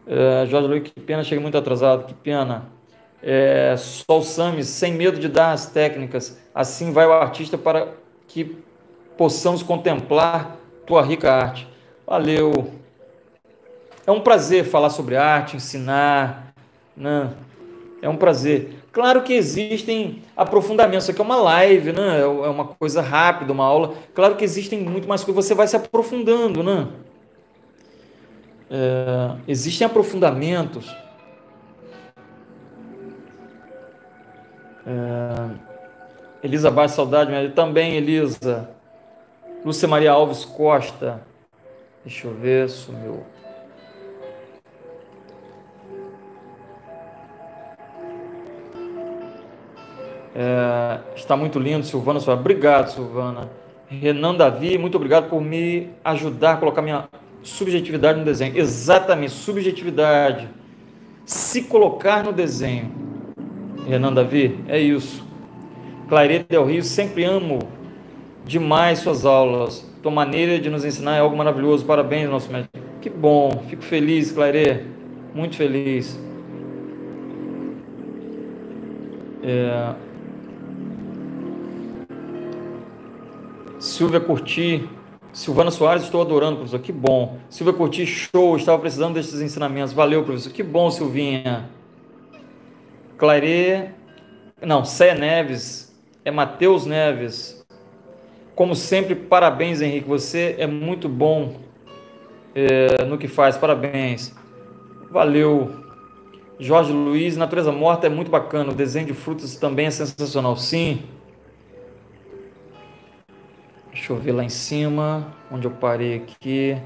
É, Jorge Luiz, que pena, chega muito atrasado, que pena. É, Sol Samis, sem medo de dar as técnicas, assim vai o artista para que possamos contemplar tua rica arte. Valeu. É um prazer falar sobre arte, ensinar, né? É um prazer. Claro que existem aprofundamentos. Isso aqui é uma live, né? É uma coisa rápida, uma aula. Claro que existem muito mais coisas. Você vai se aprofundando, né? É, existem aprofundamentos. É, Elisa Baixo, saudade, também, Elisa. Lúcia Maria Alves Costa. Deixa eu ver, sumiu. É, está muito lindo, Silvana. Obrigado, Silvana. Renan Davi, muito obrigado por me ajudar a colocar minha subjetividade no desenho. Exatamente, subjetividade. Se colocar no desenho. Renan Davi, é isso. Clarete Del Rio, sempre amo demais suas aulas. Tua maneira de nos ensinar é algo maravilhoso. Parabéns, nosso médico. Que bom, fico feliz, Claire. Muito feliz. É... Silvia Curti, Silvana Soares, estou adorando, professor. Que bom. Silvia Curti, show. Estava precisando desses ensinamentos. Valeu, professor. Que bom, Silvinha. Claire, não, Sé Neves, é Matheus Neves. Como sempre, parabéns, Henrique. Você é muito bom é, no que faz. Parabéns. Valeu. Jorge Luiz, Natureza Morta é muito bacana. O desenho de frutas também é sensacional. Sim. Deixa eu ver lá em cima, onde eu parei aqui.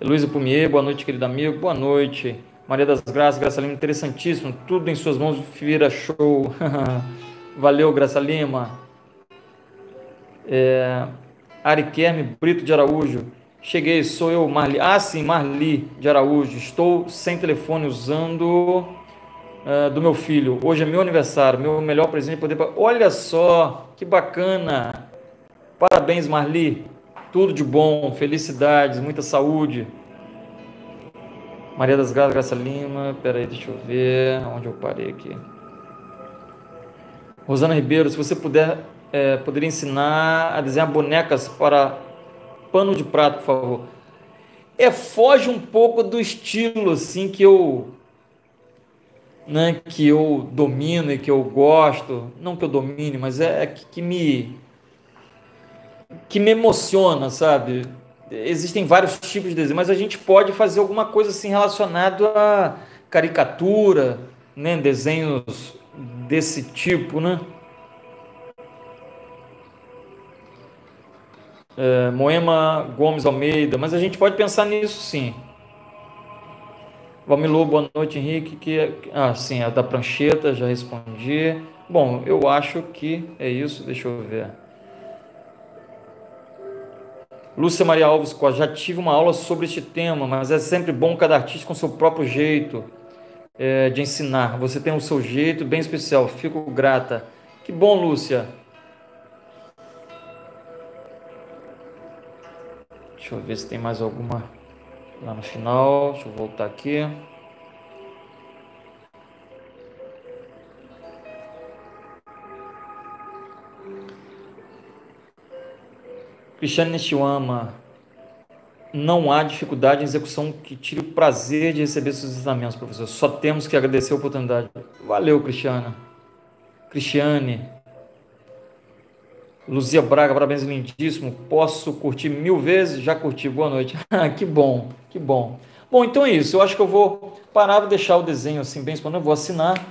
Luísa Pumier, boa noite, querido amigo. Boa noite. Maria das Graças, Graça Lima, interessantíssimo. Tudo em suas mãos vira show. [laughs] Valeu, Graça Lima. É, Brito de Araújo. Cheguei, sou eu, Marli. Ah, sim, Marli de Araújo. Estou sem telefone usando uh, do meu filho. Hoje é meu aniversário, meu melhor presente poder. Olha só, que bacana! Parabéns, Marli. Tudo de bom, felicidades, muita saúde. Maria das Graças, Graça Lima. Peraí, deixa eu ver onde eu parei aqui. Rosana Ribeiro, se você puder, é, poderia ensinar a desenhar bonecas para pano de prato, por favor. É, foge um pouco do estilo assim que eu né, que eu domino e que eu gosto, não que eu domine, mas é, é que, que me que me emociona, sabe? Existem vários tipos de desenho, mas a gente pode fazer alguma coisa assim relacionado a caricatura, né, desenhos desse tipo, né? é, Moema Gomes Almeida, mas a gente pode pensar nisso sim. Valmilô, boa noite, Henrique. Que, ah, sim, a da prancheta, já respondi. Bom, eu acho que é isso, deixa eu ver. Lúcia Maria Alves já tive uma aula sobre este tema, mas é sempre bom cada artista com seu próprio jeito é, de ensinar. Você tem o seu jeito bem especial, fico grata. Que bom, Lúcia. Deixa eu ver se tem mais alguma lá no final. Deixa eu voltar aqui. Cristiane Nishiwama, não há dificuldade em execução que tire o prazer de receber seus ensinamentos, professor. Só temos que agradecer a oportunidade. Valeu, Cristiana. Cristiane. Luzia Braga, parabéns, lindíssimo. Posso curtir mil vezes? Já curti, boa noite. [laughs] que bom, que bom. Bom, então é isso. Eu acho que eu vou parar, vou deixar o desenho assim bem disponível, vou assinar.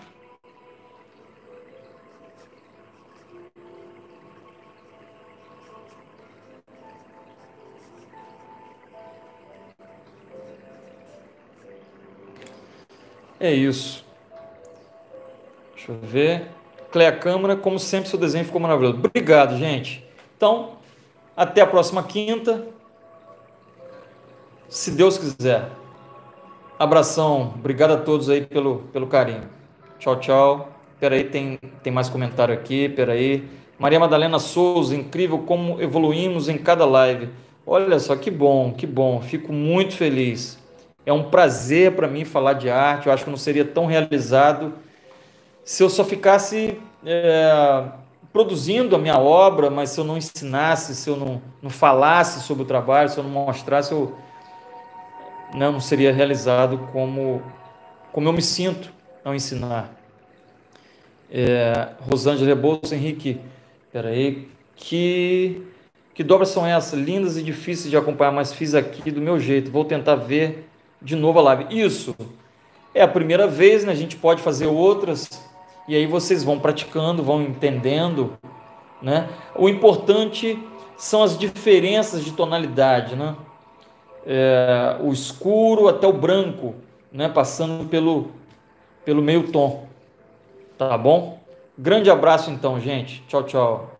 É isso. Deixa eu ver. Cleia Câmara, como sempre, seu desenho ficou maravilhoso. Obrigado, gente. Então, até a próxima quinta. Se Deus quiser. Abração. Obrigado a todos aí pelo, pelo carinho. Tchau, tchau. Peraí, tem, tem mais comentário aqui. Peraí. Maria Madalena Souza, incrível como evoluímos em cada live. Olha só que bom, que bom. Fico muito feliz. É um prazer para mim falar de arte. Eu acho que não seria tão realizado se eu só ficasse é, produzindo a minha obra, mas se eu não ensinasse, se eu não, não falasse sobre o trabalho, se eu não mostrasse, eu não, não seria realizado como, como eu me sinto ao ensinar. É, Rosângela Rebouças, Henrique, peraí, que, que dobras são essas? Lindas e difíceis de acompanhar, mas fiz aqui do meu jeito. Vou tentar ver de novo a live. Isso é a primeira vez, né? A gente pode fazer outras e aí vocês vão praticando, vão entendendo, né? O importante são as diferenças de tonalidade, né? É, o escuro até o branco, né? Passando pelo, pelo meio tom, tá bom? Grande abraço então, gente. Tchau, tchau.